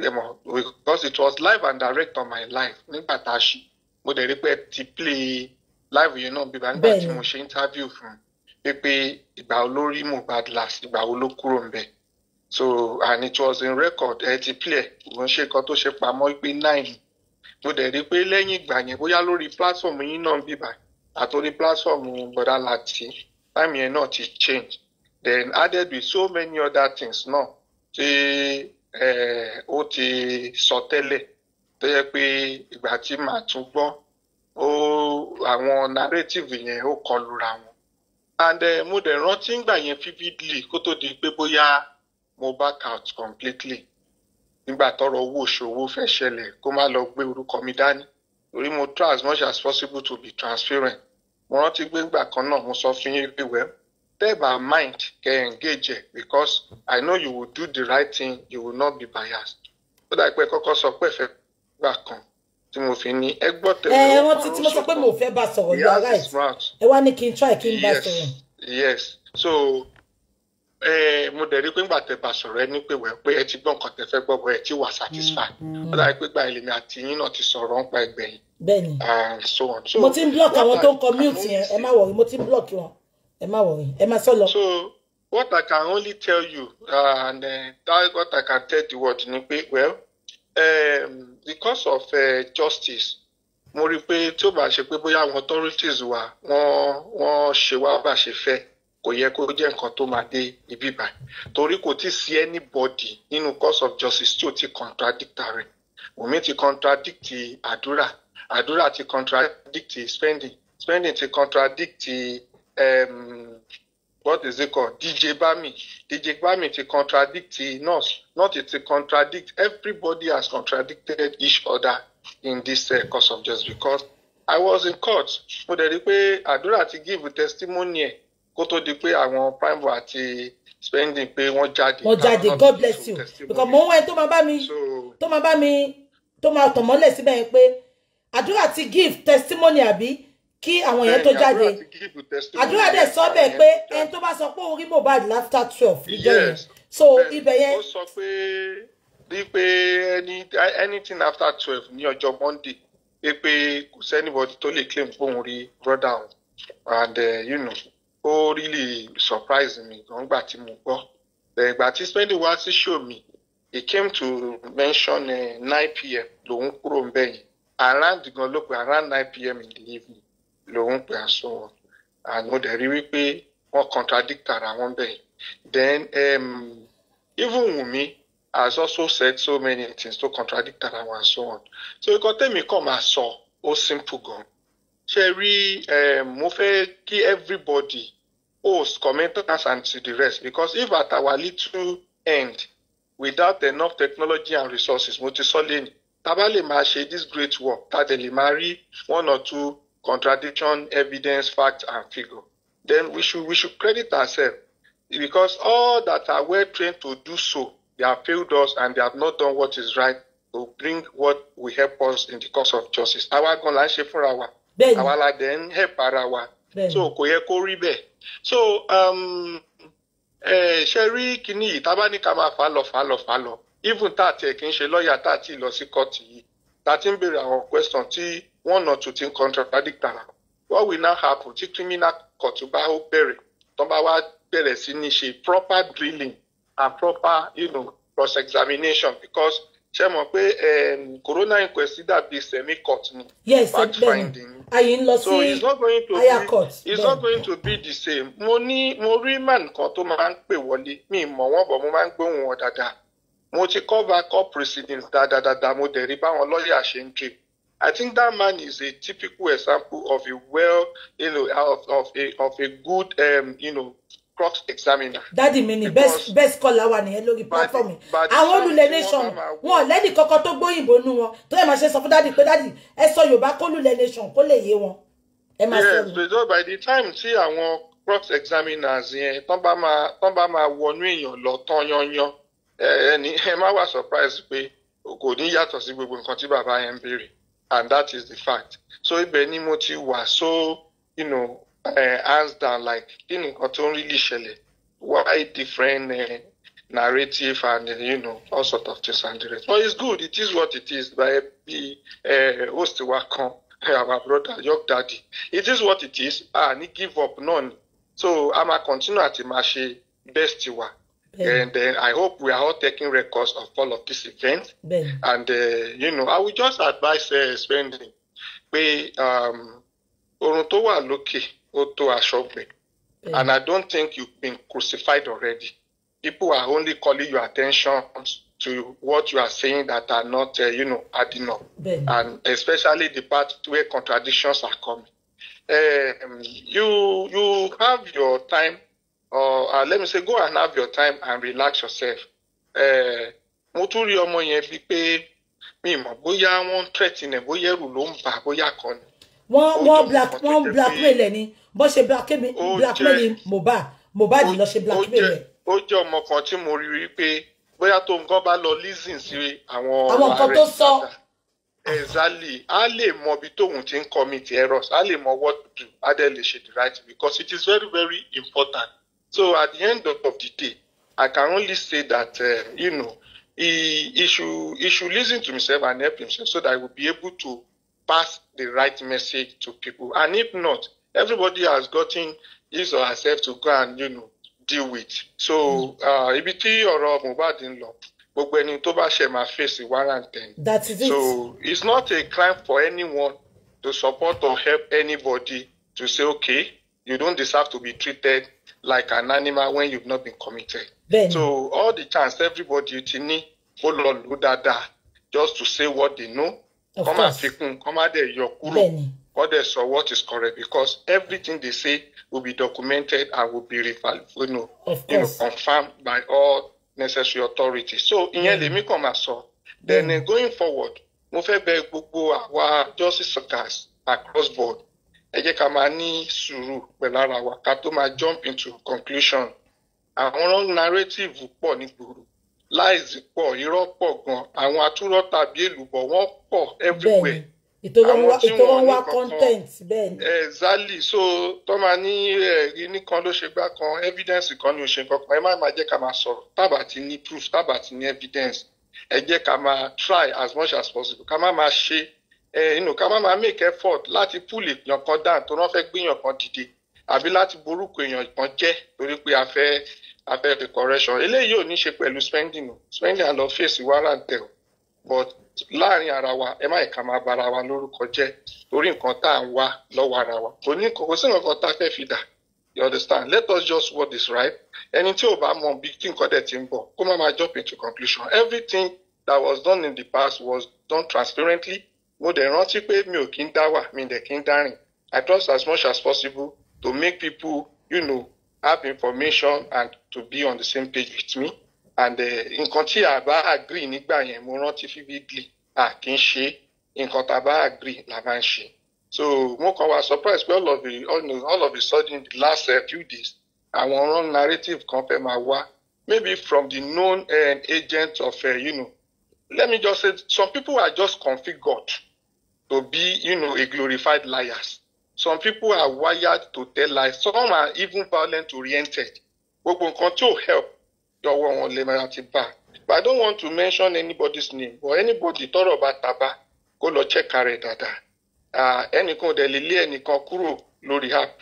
lè mọ̀ because it was live and direct on my life nígbà tá a ṣe. Mo dẹ̀ rí pé ti play live yẹn náà bíbá nígbà tí mo ṣe interview fún. un pé ìgbà wo ló Mohbad last ìgbà wo ló ń bẹ̀. So and it was in record ẹ ti play ń ṣe nǹkan tó ṣe pamọ́ pé nine. Mo dẹ̀ rí pé lẹ́yìn ìgbà yẹn bóyá lórí platform yín náà bíbá àtòrí platform bọ̀dá láti time yẹn náà ti change. Then added with so many other things náà tí ó ti sọ tẹ́lẹ̀. Tó yẹ pé ìgbà tí màá tún gbọ́ àwọn narrative yẹn ó kọlura wọn and uh, mo dẹ̀ rántí ngbà yẹn vividly kó tó di pé bóyá mo back out completely. Nígbà tọ́rọ̀ owó òṣòwò fẹ́ ṣẹlẹ̀ kó má lọ gbé orúkọ mi dání. Torí mo try as much as possible to be transparent. Mo rántí pé ngbà kan náà mo sọ fún yín pé ẹ bá mind kẹ́ engage because I know you will do the right thing you will not be biased. Ó dà pé kọ́kọ́ sọ pé ẹ̀fẹ̀ gbà kan tí mo fi ní ẹ gbọ́ tẹ̀lé ẹ ó wọ́n ti tí mo sọ pé mo fẹ́ bá sọ̀rọ̀ you are right ẹ wá ní kí n try kí n bá sọ̀rọ̀. yes. So ẹ mo dẹ̀ rí pé ńgbà tẹ́ bá sọ̀rọ̀ ẹ ní pé wẹ̀ pé ẹ ti gbọ́ nǹkan tẹ́ fẹ́ gbọ́ bọ́ ẹ ti wà satisfied. Ó dàbí pé gba ìlèmí àti yín náà ti sọ̀rọ̀ ń pa ẹgbẹ̀yìn. Bẹ́ẹ̀ni. And so on. so mo ti ń block àwọn tó ń kọ mute yẹn. ẹ má wọrí mo ti ń block wọn. Ẹ má wọrí ẹ má sọ lọ. so what I can only tell you uh, and uh, that what I can tell the world ni pé well um, because of uh, justice mo rí i pé tí ó bá ṣe pé bóyá àwọn authorities wa wọ́n wọ́n ṣe wá bá ṣe fẹ́ kò yẹ kó jẹ́ nǹkan tó máa dé ibi báyìí. Torí kò tí sí anybody nínú course of justice tí ò ti contradict rẹ̀. Wùmí ti contradict àdúrà. Àdúrà ti contradict spending. Spending ti contradict um, what is it called? Dj bami. Dj bami ti contradict nurse. Nurse ti contradict. Everybody has contradicted each other in this uh, course of justice because i was in court. Mo dẹ̀ rí pé àdúrà ti give testimony ẹ̀ kó tó di pé àwọn prime àti spending pé wọ́n jáde. Mo jáde god bless you. because mo ń wá ẹ tó máa bá mi tó máa bá mi tó máa tàn mọ́lẹ̀ síbẹ̀ yẹn pé àdúrà ti give testimony àbí kí àwọn yẹn tó jáde. àdúrà dẹ̀ sọ bẹ́ẹ̀ pé ẹni tó bá sọ pé òun rí Mohbad after twelve níjọ́ yẹn. So ibẹ̀ yẹn ó sọ pé bí pé any anything after twelve ní ọjọ́ monday pé pé kò sẹ́nibọ̀dì tó lè claim òun rí brother òun. And uh, you know ó really surprise me gan gbà tí mo gbọ́. Ìgbà tí spending wá sí show mi he came to mention nine uh, pm lòun kúrò ń bẹ̀yìn around gan ló pé around nine pm in the evening lòun pè àṣọ mo dẹ̀ rí wípé wọ́n contradict ara wọn bẹ̀yìn then um, even Wunmi has also said so many things to contradict ara wọn and so on. So nǹkan tẹ́mi kàn máa sọ ó simple gan. Ṣe rí um, mo fẹ́ kí everybody host commenters and to the rest because if at our little end without enough technology and resources mo ti sọ lẹ́nu tábà lè máa ṣe this great work tàdé lè máa rí one or two contradiction evidence fact and figure. Then we should we should credit ourselves. Because all that are well trained to do so they have failed us and they have not done what is right to bring what will help us in the cause of justice. Àwa gan la ń ṣe fúnra wa. Bẹ́ẹ̀ni. Àwa la dẹ̀ ń help ara wa. Bẹ́ẹ̀ni. So kò yẹ kó rí bẹ́ẹ̀. So um, eh, ṣe rí kinní yìí? Tá a bá ní ká máa fà á lọ fà á lọ fà á lọ. Even tá a tiẹ̀ kì í ṣe lọ́ọ̀yà tá a ti lọ sí kóòtù yìí tá a ti ń béèrè àwọn question tí one or two ti ń contradict ara what will now happen? Tí criminal court bá ó bẹ̀rẹ̀ tó bá wá bẹ̀rẹ̀ sí ní ṣe proper drilling and proper you know, cross examination because ṣe mọ̀ pé um, corona inquest dàbí semi court ni. Yes fact finding. Ayé ń lọ so sí it's not going to higher court. it's not going to be the same. Mo ní mo rí man kan tó máa ń pè wọlé. Mi mọ̀ wọ́n bọ̀ mo máa ń gbóhùn wọn dáadáa. Mo ti cover court proceedings dáadáa mo dẹ̀ rí báwọn lọ́ọ̀yà ṣe ń trip I think that man is a typical example of a well you know of, of a of a good um, you know cross examiner. dádì mi ni best best caller wà nìyẹn lórí platform yìí àwọn olùlẹ̀ nation wọn lẹ́nì kankan tó gbóyìnbó nú wọn. Tó yẹ máa ṣe sọ fún dádì pé dádì ẹ sọ yorùbá kó lùlẹ̀ nation kó lè yé wọn. Ẹ máa yes sọ̀rọ̀ because by the time tí àwọn cross examiners yẹn tán bá máa tán bá máa wọnú èèyàn lọ tán yányán ẹ ẹni ẹ má wà surprise pé kò ní yàtọ̀ sí gbogbo nǹkan tí bàbá yẹn ń béèrè and that is the fact. So ibẹ̀ ni mo wà so you know, uh, hands down like kí ni nǹkan tó ń really ṣẹlẹ̀? Why different uh, narrative and uh, you know all sort of things and the rest. But it's good it is what it is. By the uh, host wa kan our brother young daddy it is what it is. Ah ní give up náà ni. So a máa continue àti máa ṣe best wa and then I hope we are all taking records of all of these events. Bẹ́ẹ̀ni. And uh, you know I will just advise uh, spending pé um, orun tó wà lókè ó tó aṣọ gbẹ. And I don't think you've been crucified already. People are only calling your attention to what you are saying that are not uh, you know adding up. Bẹ́ẹ̀ni. And especially the part where contradictions are coming. Um, you you have your time, or uh, let me say, go and have your time and relax yourself. Uh, mo tún rí ọmọ yẹn bíi pé mi mọ̀ bóyá wọ́n ń threaten ẹ̀ bóyá ẹrù ló ń bà bóyá kan ni. wọ́n wọ́n black wọ́n blackmail ẹ̀ ni bó ṣe blackmail blackmail jẹ́- Mohbad Mohbad lọ ṣe blackmail ẹ̀ ó jẹ́ ọmọ kan tí mo rí i pé bóyá tó nǹkan bá lọ listen sí àwọn Àwọn nǹkan ààrẹ tó sọ. exactly a lè mọ ibi tóun ti ń commit errors a lè mọ what to do a dẹ̀ lè ṣe the right because it is very very important so at the end of, of the day I can only say that uh, you know he he should he should listen to himself and help himself so that he will be able to pass the right message to people. And if not everybody has gotten his or herself to go and you know deal with. So uh, ibi tí ọ̀rọ̀ Mohbad ń lọ gbogbo ẹni tó bá ṣe máa fèsì warrant ẹ̀ ni. that is it. So it's not a crime for anyone to support or help anybody to say, okay, you don't deserve to be treated like an animal when you've not been committed. bẹ́ẹ̀ni So all the chance everybody ti ní kó lọ lò dáadáa just to say what they know. Kọ́ máa fi kún kọ́ máa dẹ̀ yọ kúrò. Kọ́ dẹ̀ sọ what is correct because everything they say will be documented and will be you know, you know, confirmed by all necessary authorities. So ìyẹn lèmi kàn máa sọ. Then uh, going forward, mo fẹ́ bẹ gbogbo àwa justice across board. Ẹ jẹ́ ká máa ní sùúrù pẹ̀lú ara wa ká tó máa jump into conclusion. Àwọn wrong narrative pọ̀ nígboro. Lies pọ̀, irọ́ pọ̀ gan. Àwọn atúrọ́ tàbí èlùbọ̀ wọ́n pọ̀ everywhere. Àwọn tí wọ́n ní kankan- exactly so tó máa ní ẹ̀rí nìkan ló ṣe gbá kan evidence kan ní oṣù kankan ẹ má máa jẹ́ ká máa sọ̀rọ̀ tábà ti ní proof tábà ti ní evidence ẹ jẹ́ ká máa try as much as possible ká má máa ṣe inú ká má máa make effort láti pull èèyàn kan down tó rán fẹ́ gbéyàn kan dìde àbí láti borúkọ èèyàn kan jẹ́ torí pé a fẹ́ a fẹ́ fi correction. Eléyìí ò ní ṣe pẹ̀lú spending o. Spending à lọ fèsì warrant ẹ̀ o. But láàárín ara wa ẹ má ká máa bara wa lórúkọ jẹ́ torí nǹkan tá à ń wá lọ́wọ́ ara wa. Kò ní kò sí nǹkan tá a fẹ́ fi dà. You understand? Let us just what is right. Ẹni tí ò bá mọ bí tí nǹkan dẹ̀ ti ń bọ̀ kó má máa jump into conclusion. Everything that was done in the past was done transparently mo dẹ̀ rántí pé mi ò kí ń dá wà mi dẹ̀ kí ń dárìn I trust as much as possible to make people you know have information and to be on the same page with me. And uh, nǹkan tí a bá agree nígbà yẹn mo rántí vividly a kì í ṣe. Nǹkan tá a bá agree la máa ń ṣe. So mo kàn wá surprise pé all of the all, of a sudden the last uh, few days àwọn wrong narrative kan fẹ́ máa wá. Maybe from the known uh, agent of uh, you know. Let me just say some people are just configured to be you know a glorified liars some people are wired to tell lies. Some are even violent oriented. Gbogbo nǹkan tí ò help yọwọ́ wọn lè máa ti bá. But I don't want to mention anybody's name but anybody tọ́rọ̀ bá tàbá kó lọ check rẹ̀ dáadáa. Ah, ẹnìkan ò dẹ̀ lè lé ẹnìkan kúrò lórí app.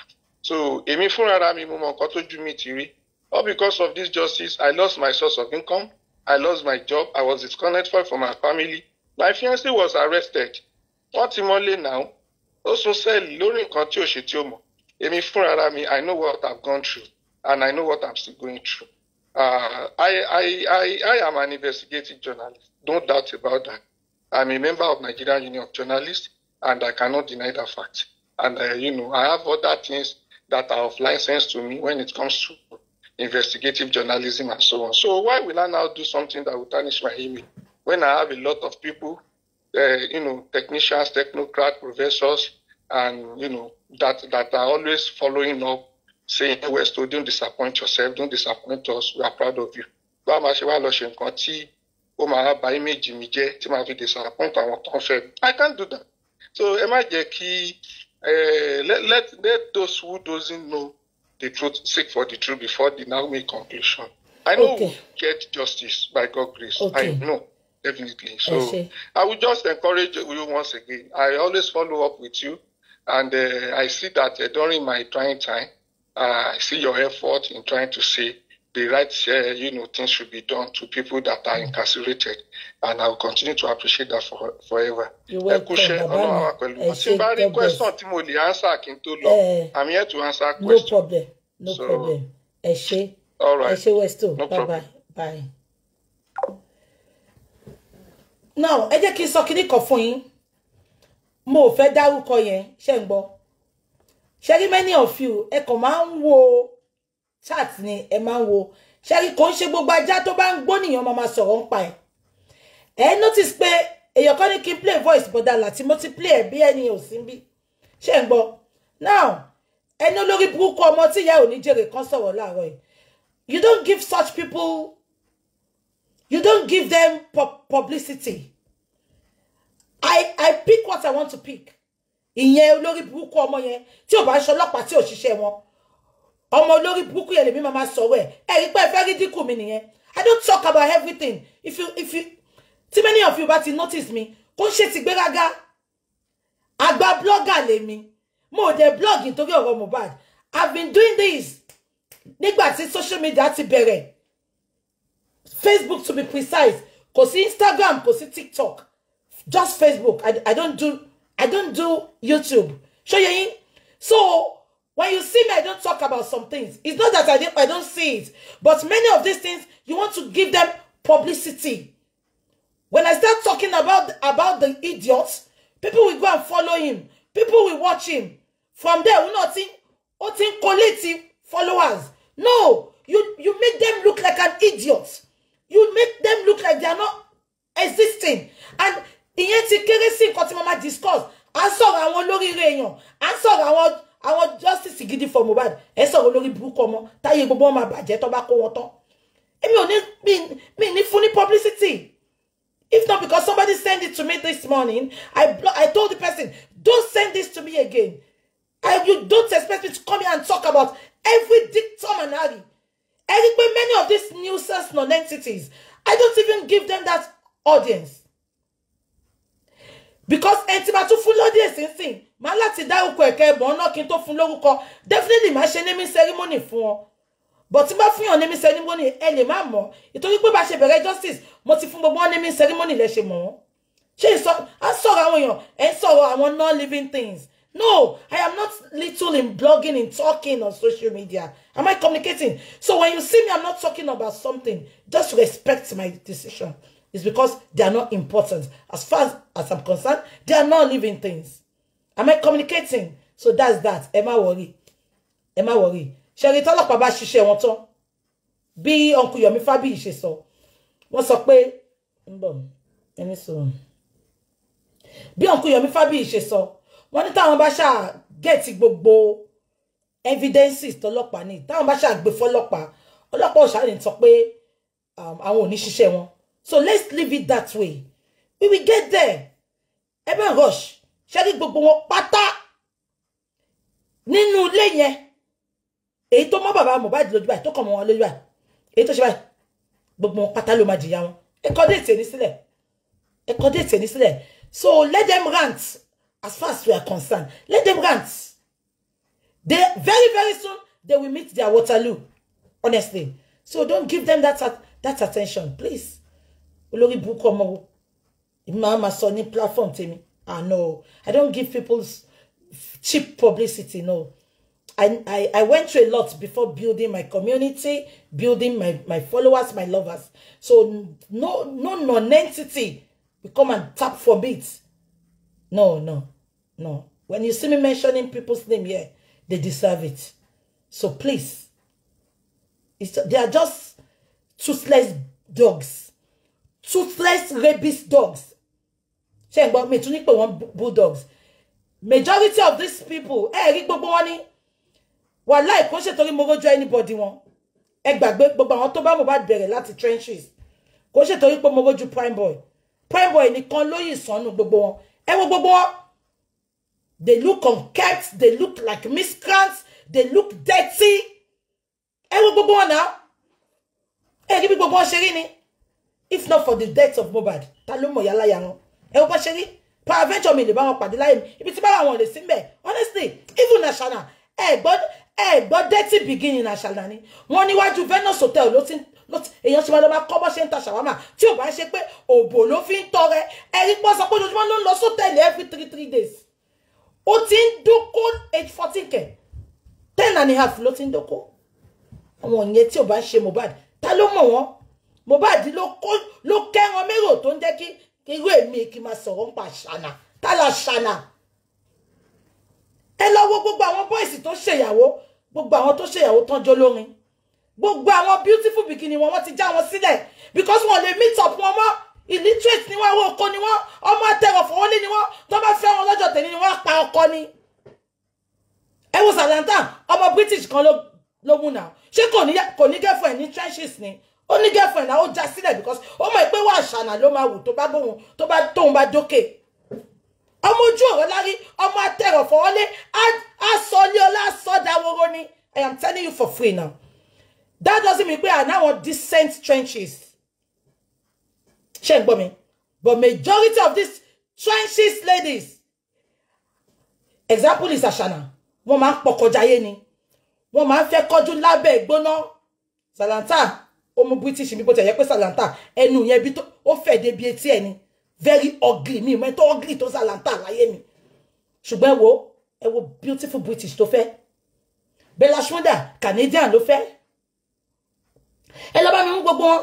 So èmi fúnra mi mo mọ nǹkan tójú mi ti rí. All because of this justice I lost my source of income. I lost my job. I was disconnected from my family. My fiancé was arrested wọ́n ti mọ́lé náà ó sún sẹ́ẹ̀lì lórí nǹkan tí ò ṣe tí ó mọ̀. Èmi fúnra mi I know what I've gone through and I know what I'm still going through. Uh, I, I, I, I am an investigative journalist no doubt about that. I'm a member of Nigerian Union of Journalists and I cannot deny that fact. And uh, you know I have other things that are of license to me when it comes to investigative journalism and so on. So why will I now do something that will tarnish my image when I have a lot of people, uh, you know, technicians, technocrats, professors, and you know that that are always following up saying, Westo, don't disappoint yourself, don't disappoint us, we are proud of you. Bá máa ṣe wá lọ ṣe nǹkan tí ó máa bà image mi jẹ́ tí máa fi disappoint àwọn tó ń fẹ́ mi. I can't do that. So ẹ má jẹ́ kí let, let, let those who doesn't know the truth seek for the truth before they now make conclusion. I know Okay. we'll get justice by God's grace. Okay. I know, definitely. So. I will just encourage you once again. I always follow up with you, and uh, I see that uh, during my trying time, uh, I see your effort in trying to say the right, uh, you know, things should be done to people that are incarcerated, and I will continue to appreciate that for, forever. Ẹ kú iṣẹ́, bàbá Ọlọ́run wà pẹ̀lú wọn. Tí n bá rí question tí mo lè answer kí n tó lọ, Eh. I'm here to answer no questions. problem no So, problem ẹ ṣé All ẹ right. ṣé westo No bye bye bye. Now ẹ jẹ́ kí n sọ kinní kan fún yín. Mo ò fẹ́ dárúkọ yẹn ṣé ń gbọ́? Ṣe many of you ẹ kàn máa ń wo chat ni ẹ máa ń wo. Ṣe rí kò ń ṣe gbogbo ajá tó bá ń gbó nìyẹn máa sọ̀rọ̀ ń pa ẹ̀. Ẹ notice pé èèyàn kan ní kí n play voice bọ́dà láti mo ti play ẹ̀ bí ẹni ò sí bí ṣé ń gbọ́? Now ẹni olórí burúkú ọmọ tí ìyá ò ní jèrè kan sọ̀rọ̀ láàárọ̀ yìí. You don't give such people you don't give them pu- publicity. I i pick what i want to pick. Ìyẹn olórí burúkú ọmọ yẹn tí ò bá ń ṣọlọ́pàá tí ò ṣiṣẹ́ wọn. Ọmọ olórí burúkú yẹn lèmi máa sọ̀rọ̀ ẹ̀ ẹ̀ rí pé ẹ fẹ́ rí mi nìyẹn. I don't talk about everything. If you if you tí many of you bá ti notice mi kò ń ṣe ti gbéraga àgbà blogger lèmi. Mo dé blog nítorí ọ̀rọ̀ Mohbad. I've been doing this nígbà tí social media ti bẹ̀rẹ̀ facebook to be precise. Sí instagram sí tiktok. Just facebook. I, I don't do i don't do youtube. Ṣó yẹ yín? So when you see me i don't talk about some things. It's not that i don't, I don't see it. But many of these things you want to give them publicity. When I start talking about about the idiots, people will go and follow him. People will watch him. From there, we not think, oh, think collect followers. No, you you make them look like an idiot. You make them look like they are not existing. And ìyẹn ti kéré sí nǹkan tí mo máa discuss. À ń sọ̀rọ̀ àwọn olóríire èèyàn. À ń sọ̀rọ̀ àwọn àwọn justice gidi for Mohbad. Ẹ sọ̀rọ̀ olórí burúkú ọmọ. Táyé gbogbo wọn máa bàjẹ́ tó bá kó wọn tán. Èmi ò ní mi ní fún ní publicity. If not because somebody sent it to me this morning, I I told the person, don't send this to me again. I, you don't expect me to come here and talk about every dick, Tom and Harry. Eric, but many of these nuisance non-entities, I don't even give them that audience. Because ẹni tí máa tún fún lọ́díẹ̀sì ń sìn, máa láti dárúkọ ẹ̀kẹ́ ẹ̀bọ̀n náà kí n tó fún. Definitely máa ṣe naming ceremony fún wọn but tí n bá fún yàn naming ceremony ẹ lè má mọ̀ ìtorí pé bá ṣe bẹ̀rẹ̀ justice mo ti fún gbogbo naming ceremony lẹ ṣe mọ̀ wọ́n ṣé ìsọ à ń sọ̀rọ̀ àwọn èèyàn ẹ̀ non-living things no I am not little in blogging in talking on social media. Am I communicating? So when you see me I'm not talking about something. Just respect my decision. It's because they are not important. As far as, as I'm concerned they are not living things. Am I communicating? So that's that. Ẹ má worry. Ẹ má worry. Ṣẹ̀rí tọ́lọ́pàá bá ṣiṣẹ́ wọn tán? Bí ọkù Yomi Fabiyi ṣe sọ. Wọ́n sọ pé ń bọ̀ ẹni bí ọkù Yomi Fabiyi ṣe sọ wọ́n ní táwọn bá ṣáà gẹ̀ẹ́tì gbogbo evidences tọ́lọ́pàá ní táwọn bá ṣáà gbé fọ́lọ́pàá ọlọ́pàá ọ̀ṣà ní sọ pé um, àwọn ò ní ṣiṣẹ́ wọn. So let's leave it that way. We will get there. Ẹ rush. Ṣẹ́rí gbogbo wọn pátá? Nínú ilé yẹn èyí tó mọ bàbá Mohbad lójú báyìí tó kàn mọ wọn lójú báyìí èyí tó ṣe báyìí gbogbo wọn pátá ló máa jìyà wọn. Ẹ kọ déètì ẹni sílẹ̀. Ẹ kọ déètì ẹni sílẹ̀. So let them rant as far as we are concerned let them rant they very very soon they will meet their Waterloo honestly so don't give them that that attention please ìmọ̀ àmà sọ ní platform tèmi ah no I don't give people's cheap publicity no. I, I, I went through a lot before building my community, building my, my followers, my lovers. So no no non-entity will come and tap for it. No, no, no. When you see me mentioning people's name here, they deserve it. So please, it's, they are just toothless dogs. Toothless rabies dogs. Ṣé ẹ gbọ́ mi tún wọ́n bulldogs. Majority of these people, eh, rí gbogbo wọn ní wàláì kó ṣe torí anybody wọn ẹ gbàgbé gbogbo àwọn tó bá Mohbad bẹ̀rẹ̀ láti trenches kó ṣe torí pé mo rójú prime boy prime boy nìkan lóyìn sọnù gbogbo wọn ẹ wo they look unkept they look like miscreants they look dirty. Ẹ wo gbogbo wọn náà. Ẹ rí bí if not for the death of Mohbad ta ló mọ̀ yálà yà wọn? Ẹ wo bá ṣe rí? Paraventure mi lè bá wọn pàdé láyé mi. Ibi tí mbẹ honestly even Ashana ẹ gbọ́ ẹ gbọ́ dirty beginning Ashana ni. Wọ́n níwájú Venus hotel ló ti èèyàn ṣe máa lọ máa kọ́ bọ́ ṣe ń ta ṣàwámà. Tí ò bá ṣe pé òbò ló fi ń tọrẹ. Ẹ̀rí pọ́ sọ pé ojoojúmọ́ ló ń lọ sótẹ́ẹ̀lì every three three days. Ó ti ń dóko age fourteen kẹ̀. Ten and a half ló ti ń dóko. Àwọn yẹn tí ò bá ṣe Mohbad. Ta ló mọ̀ wọ́n? Mohbad ló kẹ́ran mérò tó ń jẹ́ kí irú èmi n máa sọ̀rọ̀ ń pa ṣànà tá la ṣànà ẹ lọ wo gbogbo àwọn bọ́ìsì tó ṣèyàwó gbogbo àwọn tó ṣèyàwó tán jó lórin gbogbo àwọn beautiful bikini wọn wọ́n ti já wọn sílẹ̀. Because wọn lè meet up wọn mọ́. Illiterate ni wọ́n owó oko ni wọ́n. Ọmọ atẹrọ fọwọ́lé ni wọ́n. Tó bá fẹ́ wọn lọ́jọ́ tèmi ni wọ́n pa ọkọ ni. Ẹ wo Salanta ọmọ British kan ló mú náà. Ṣé kò ní ní girlfriend ní trenches ni? Ó ní girlfriend náà ó já sílẹ̀ because ó mọ̀ pé wà ṣànà ló máa wù tó bá bóun tó bá tóun bá dókè ọmọ ojú ọ̀rọ̀ lárí ọmọ atẹrọ fọwọ́lé asọ́lé ọlá sọ́dáwóró ni. I am telling you for free now that doesn't mean pé àná àwọn decent trenches. Ṣé ń gbọ́ but majority of these trenches ladies example is Ashana wọ́n máa ń pọkọjáyé ni. Wọ́n máa ń Salanta mú British mi bó ti yẹ pé Salanta ẹnu yẹn bí ó fẹ̀ débi etí ẹ̀ very ugly mi tó ugly tó Salanta láyé mi. Ṣùgbọ́n wo ẹ wo beautiful British tó fẹ́. Bella Shmurda Canadian ló fẹ́ ẹ lọ bá mi mú gbogbo wọn.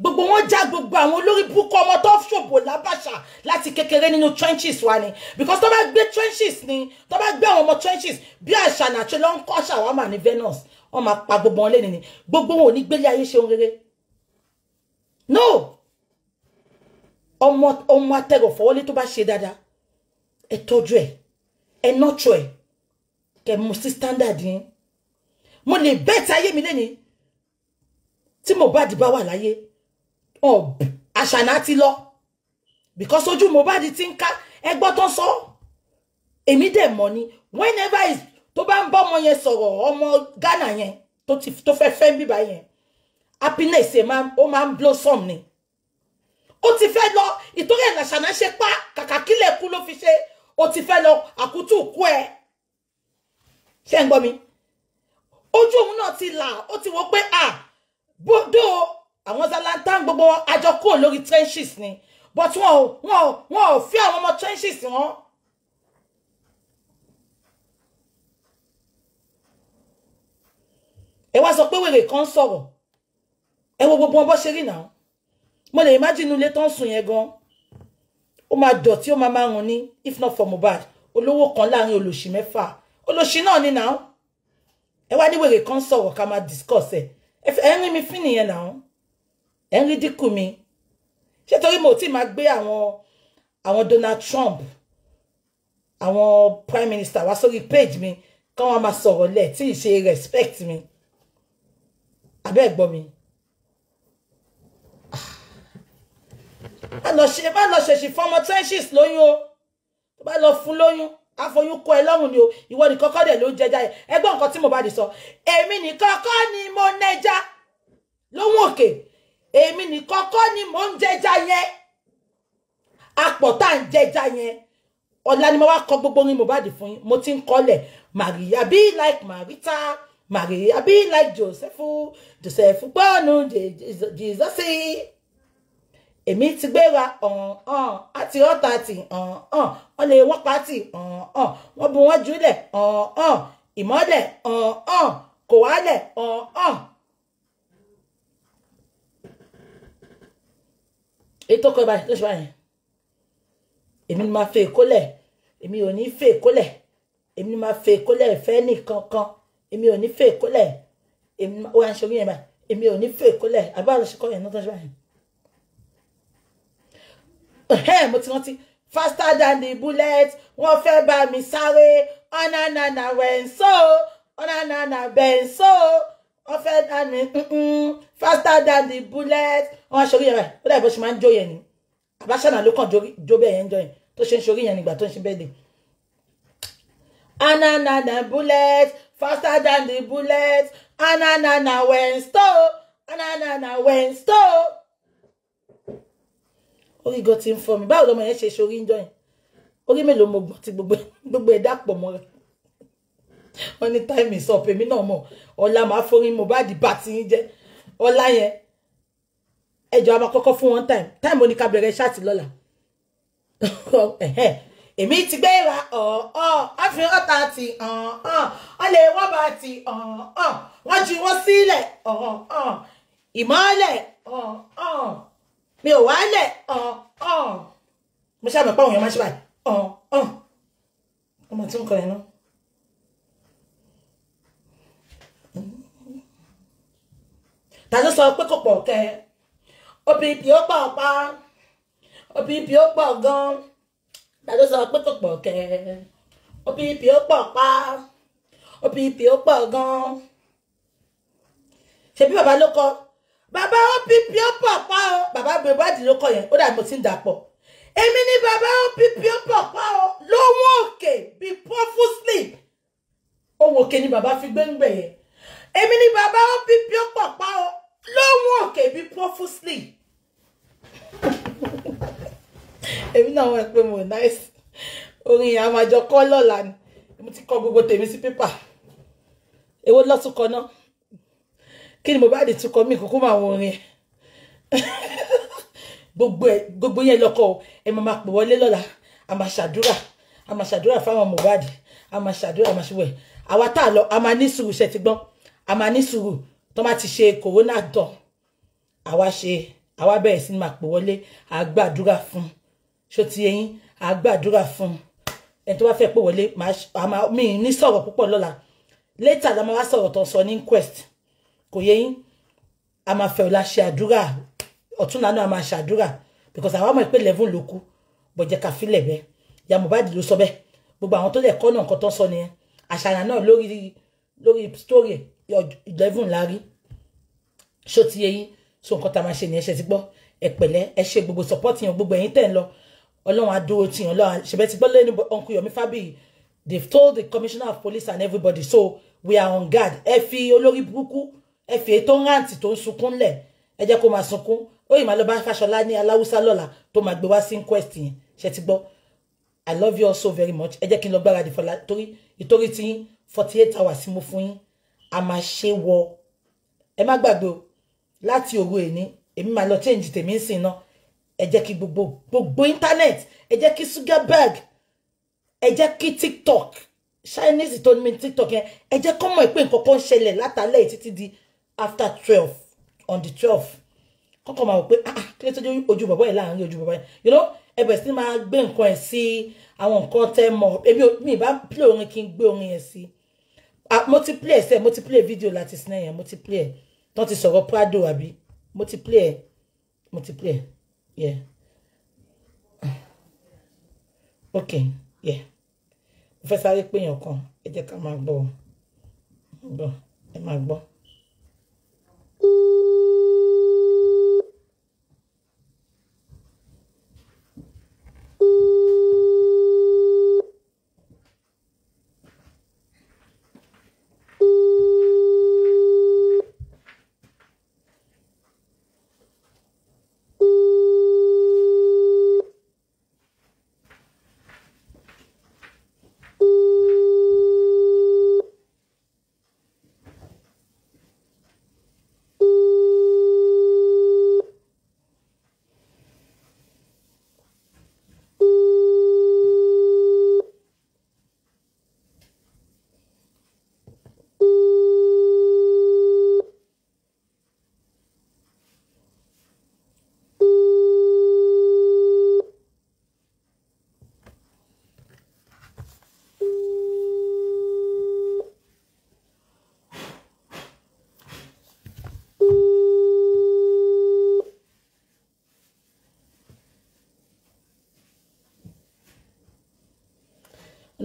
Gbogbo wọn já gbogbo àwọn olórí búkọ ọmọ tó ṣòbò lábàṣà láti kékeré nínú trenches wa ni. Because tó bá gbé trenches ni tó bá gbé àwọn ọmọ trenches bí àṣà nàṣẹ ló ń kọ́ ṣàwámà ní Venus. Wọn máa pa gbogbo wọn lẹ́nu ni gbogbo wọn ò ní gbélé ayé ṣeun rere. No! Ọmọ ọmọ atẹrọ fọwọ́lé tó bá ṣe dáadáa ẹ tọ́jú ẹ ẹ nọ́tọ̀ ẹ. Kẹ mú sí standard yẹn. Mo lè bẹ́ẹ̀ tí ayé mi lẹ́ni tí Mohbad bá wà láyé àṣànà ti lọ. Because ojú Mohbad ti ń ká ẹgbọ́ tó sọ. Èmi dẹ̀ mọ̀ ni whenever is tó bá ń bọ́ ọmọ yẹn sọ̀rọ̀ ọmọ Ghana yẹn tó fẹ́ fẹ́ bíbá yẹn happiness ẹ̀ ó máa ń blossom ni. Ó ti fẹ́ lọ ìtorí ẹ̀ ṣe pa kàkà kílẹ̀ kú ló fi ṣe ó ti fẹ́ lọ àkútù kú ẹ̀. Ṣé ń gbọ́ mi? Ojú òun náà ti là ó ti wò pé ah bódò àwọn Salanta gbogbo àjọ kúrò lórí trenches ni. But wọn ò wọn ò wọn ò fi àwọn ọmọ trenches wọn. ẹ wá sọ pé wèrè kan sọ̀rọ̀. Ẹ wo gbogbo wọn bó ṣe rí náà. Mo lè imagine ilé tó ń sùn yẹn gan. Ó máa dọ̀tí ó máa máa rùn ní if not for Mohbad. Olówó kan láàárín olòṣì mẹ́fà. Olòṣì náà ni náà. Ẹ wá ní wèrè kan sọ̀rọ̀ ká máa discuss ẹ̀ ẹ ń rí mi fín nìyẹn náà ẹ ń rí dínkù mi. Ṣé torí mo ti máa gbé àwọn àwọn Donald Trump àwọn prime minister wá sórí page mi kí wọ́n máa sọ̀rọ̀ lẹ̀ tí ì ṣe respect mi. Abẹ́ gbọ́ mi. má lọ ṣe má lọ ṣèṣì fún ọmọ trenches lóyún o. Tó bá lọ fún lóyún àfoyún kọ ẹ lọ́rùn ni o. Ìwọ nìkan kọ́ dẹ̀ ló ń jẹjà yẹn ẹgbọ́n nǹkan tí mo bá di sọ. Èmi nìkan kọ́ ni mo nẹja lóhùn òkè. Èmi nìkan kọ́ ni mo ń jẹjà yẹn. Apọ̀ tá à ń ni mo wá kọ gbogbo orin Mohbad fún yín. Mo ti ń kọ́lẹ̀. Maria be like Marita. Maria be like Joseph Joseph gbọ́nù Jesus èmi ti gbéra ọ̀hún àti ọ̀tá ti ọ̀hún wọ́n lè wọ́n pàtì ọ̀hún wọ́n bu wọ́n jùlẹ̀ ọ̀hún ìmọ́lẹ̀ ọ̀hún kò wálẹ̀ ọ̀hún. ètò ọkọ̀ ìbáyìí ló ṣe báyìí. Èmi ni máa fẹ́ ìkólẹ̀ èmi ò ní fẹ́ ìkólẹ̀ èmi ni máa fẹ́ ìkólẹ̀ ìfẹ́ nìkan kan èmi ò ní fẹ́ ìkólẹ̀ èmi ó yà ń ṣe orí yẹn báyìí. Ò ní fẹ́ ìkólẹ̀ àbá kọ́ tó báyìí mo ti rántí. Faster than the bullet wọ́n fẹ́ bá mi sáré. Ọ̀nànànà wẹ̀nsó ọ̀nànànà benzo ọ̀fẹ́ dání faster than the bullet. Wọ́n aṣọ orí yẹn báyìí ó dàbí bó ṣe máa ń jó yẹn ni. Àbáṣánà ló kàn jó bẹ́ẹ̀ yẹn ń jọ yẹn. Tó ṣe ń ṣorí yẹn nígbà tó ń ṣe bẹ́ẹ̀ dé. ananana bullet faster than the bullet. Ananana wensto ananana wensto. Orí gan ti ń fọ mi. Báwo lọmọ yẹn ṣe ṣorí ń jọ yẹn? Orí mélòó mo gbọ́n tí gbogbo ẹ̀ dàpọ̀ mọ́ rẹ̀. Wọ́n ní time is up èmi náà mọ̀. Ọ̀la máa forí Mohbad bá ti ń jẹ́. Ọ̀la yẹn ẹjọ́ a máa kọ́kọ́ fún one time. Time oníkà bẹ̀rẹ̀ ṣáàtì lọ́la. Èmi ti gbé ra ọ̀ọ́ àfi ọ̀tá ti wọ́n lè wọ́n bá ti wọ́n ju wọ́n sílẹ̀ ìmọ́lẹ̀ mi ò wálẹ̀. Mo ṣàmì pé àwọn èèyàn máa ṣe báyìí. Ọmọ tí ń kọ náà. ta ló sọ pé kò pọ̀ kẹ́? Òbíbi ó pọ̀ pa. Òbíbi ó pọ̀ gan. Ta ló sọ pé kò pọ̀ kẹ́? Òbíbi ó pọ̀ pa. Òbíbi ó pọ̀ gan. Ṣebí bàbá ló kọ bàbá òbíbi ó pọ̀ pa o. Bàbá bèbádìí ló kọ yẹn ó dàbí mo ti ń dà pọ̀ èmi ní bàbá òbíbi ó pa o. Lówó òkè bíi sleep ohun òkè ni bàbá fi gbé ń gbẹ̀ yẹn. Èmi ní bàbá òbíbi ó pọ̀ pa o. Lówó òkè bíi sleep èmi náà wọ́n pé mo náìsì orin yẹn a máa jọ kọ́ lọ́la ni. Mo ti kọ gbogbo tèmi sí pépà. Èwo lọ́túnkọ náà kí ni mo bá di túnkọ mí kúkú máa wọ orin? Gbogbo ẹ gbogbo yẹn lọkọ ẹ máa pè wọlé lọ́la. A máa ṣàdúrà. A máa ṣàdúrà fáwọn Mohbad. A máa ṣàdúrà a máa ṣe wẹ. Àwa tá a lọ a máa ní sùúrù ṣe ti gbọ́n a máa ní sùúrù. Tó máa ti ṣe kòrónà tán àwa ṣe àwa bẹ̀rẹ̀ sí máa pè wọlé. Àgbàdúrà fún. Ṣó ti yẹn àgbàdúrà fún. Ẹni tó bá fẹ́ pè wọlé mi ní sọ̀rọ̀ púpọ̀ lọ́la. Later la máa wá sọ̀rọ̀ tó sọ ní inquest kò yẹ yín? A máa fẹ́ ọ̀la ṣe àdúrà. Ọ̀tún lánàá a máa ṣàdúrà because àwa mọ̀ pé eleven ló kú bọ̀jẹ̀ ká filẹ̀ bẹ́ẹ̀. Ya Mohbad ló sọ bẹ́ẹ̀. Gbogbo àwọn tó lè kọ́ náà nǹkan tó ń sọ nìyẹn. Àṣàyàn náà lórí lórí story eleven la rí. Ṣó ti yẹ yín? So nǹkan tá a máa ṣe nìyẹn ṣe ti gbọ́? Ẹ pẹ̀lẹ́ ẹ ṣe gbogbo support yẹn gbogbo ẹ̀yin tẹ̀ ń lọ. Ọlọ́run adúró tí yàn lọ́wọ́ ṣẹ̀bẹ̀ ti gbọ́ lẹ́nu uncle Yomi Fabiyi? They've told the commissioner of police and everybody. So we are on guard. Ẹ fi olórí burúkú ẹ fi ètò rántí tó ń sunkún lẹ̀ ẹ jẹ́ kó máa sunkún. Ó yìí máa lọ bá Fáṣọlá ní aláwùsá lọ́la tó máa gbé ti gbọ́? I love you all so very much. Ẹ jẹ́ kí n lọ gbáradì fọlá torí ìtorí tí forty eight hours mo fún yín. A máa ṣe wọ. Ẹ má gbàgbé o. Láti òru èní èmi máa lọ change tèmi ń sìn náà ẹ jẹ́ kí gbogbo gbogbo internet ẹ jẹ́ kí Zuckerberg ẹ jẹ́ kí tiktok chinese tó ní tiktok yẹn ẹ jẹ́ kọ́ mọ̀ pé nǹkan kan ń ṣẹlẹ̀ látàlẹ́ títí di after twelve on the twelve kọ́kọ́ máa wò pé ah kí ló tó ojú bàbá yẹn láàárín ojú bàbá yẹn you know ẹ bẹ̀rẹ̀ sí máa gbé nǹkan ẹ̀ sí àwọn nǹkan tẹ́ mọ̀. Èmi mi bá play orin kí n gbé orin yẹn sí. Mo ti play ẹ̀ sẹ́ mo ti play video láti sinẹ́ yẹn mo ti play ẹ̀. Tó ti sọ̀rọ̀ prado àbí? Mo ti play ẹ̀ mo ti play ẹ̀ yeah. Okay yeah. Mo fẹ́ sáré péyàn kan ẹ jẹ́ ká máa gbọ́ gbọ́ ẹ máa gbọ́. Ooh.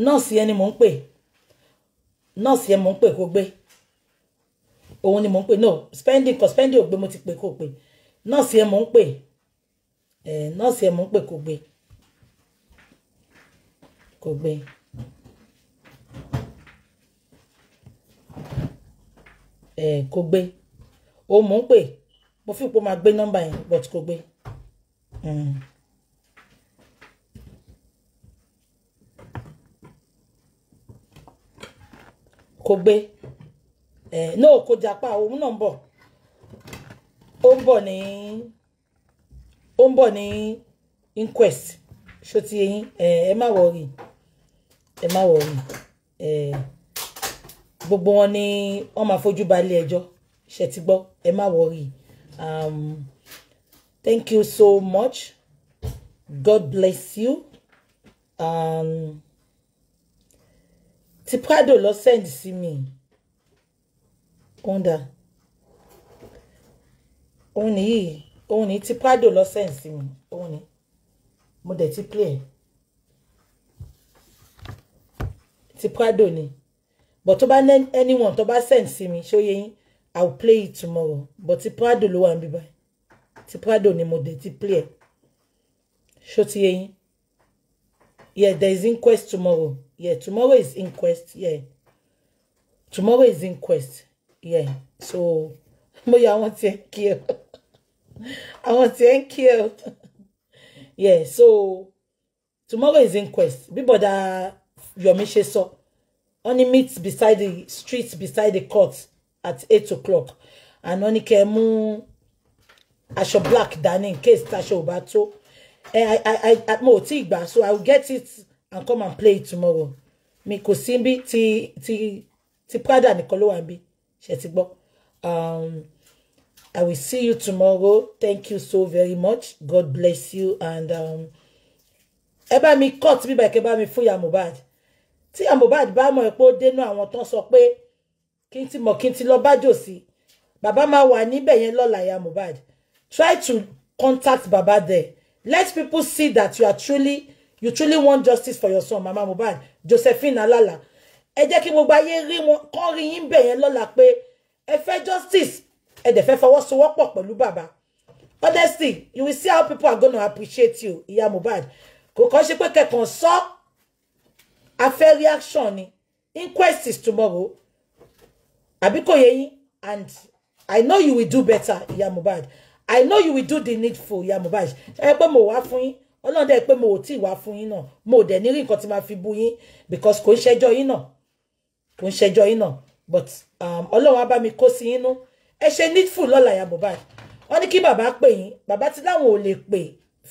Nọ́ọ̀sì ẹni mò ń pè. Nọ́ọ̀sì yẹn mò ń pè kó gbé. Òun ni mò ń pè. No spending kọ spending ò gbé mo ti pè kó pè nọ́ọ̀sì yẹn mò ń pè. Ẹ̀ nọ́ọ̀sì yẹn mò ń pè kó gbé. Kó gbé. ẹ̀ kó gbé. O mò ń pè. Mo fi pò máa gbé nọ́mbà yẹn but kó gbé. Mm. Kò gbé. Ẹ náà kò japa òun náà ń bọ̀. Ó ń bọ̀ ní ó ń bọ̀ ní inquest. Ṣó ti yẹn ẹ ẹ má wọrí ẹ má wọrí ẹ gbogbo wọn ni wọn máa fojú ba ilé ẹjọ́. Ṣe ti gbọ́? Ẹ má wọrí um, thank you so much. God bless you. Um, ti prado lọ send sí mi. Òun dà òun nìyí òun ní ti prado lọ send sí mi. Òun ní mo dẹ̀ ti play ti prado ni. But tó bá anyone tó bá send sí mi ṣó yẹ yín? I will play it tomorrow. But ti prado ló wà níbí báyìí. Ti prado ni mo dẹ̀ ti play ṣó ti yẹ yeah there is inquest tomorrow. Yeah tomorrow is inquest yeah. Tomorrow is inquest yeah. So mo yà àwọn tiẹ̀ kí ẹ àwọn tiẹ̀ ń kí ẹ yeah so tomorrow is inquest. Bí bọ̀dà Yomi ṣe sọ wọ́n ní beside the street beside the court at eight o'clock. And wọ́n ní kẹ́ mú black dání in case taṣọ ò bá I I I mo ì gbà so I will get it and come and play it tomorrow. Mi kò sí bí ti ti ti Prada nìkan ló wà bí ṣe ti gbọ́? Um I will see you tomorrow. Thank you so very much. God bless you and um, ẹ bá mi cut bíbá ẹ bá mi fún ya Mohbad. Tí ya Mohbad bá mọ̀ pé ó dénú àwọn tán sọ pé kí n ti mọ̀ kí n ti lọ bá jòsí bàbá máa wà níbẹ̀ yẹn ya Mohbad. Try to contact baba there let people see that you are truly you truly want justice for your son mama Mohbad Josephine Alala. Ẹ jẹ́ kí gbogbo ayé rí wọn kàn rí yín bẹ̀ yẹn lọ́la pé ẹ fẹ́ justice ẹ dẹ̀ fẹ́ fọwọ́sowọ́pọ̀ pẹ̀lú bàbá. Honestly you will see how people are gonna appreciate you ìyá Mohbad. Kò kàn ṣe pé kẹkàn sọ afẹ́ reaction ni. Inquest is tomorrow. Àbí kò yẹ and I know you will do better ìyá Mohbad I know you will do the needful ìyá Mohbad. Ẹ pé mo wá fún yín. Ọlọ́run dẹ́ pé mo ò tí ì wá fún yín náà. Mo dẹ̀ ní rí nǹkan fi bú yín because kò ń ṣẹjọ́ yín náà. Kò ń ṣẹjọ́ yín náà. But um, ọlọ́run á bá mi kó sí yín nú. Ẹ ṣe needful lọ́la ìyá Mohbad. Wọ́n ní kí bàbá pè yín. Bàbá tí láwọn ò lè pè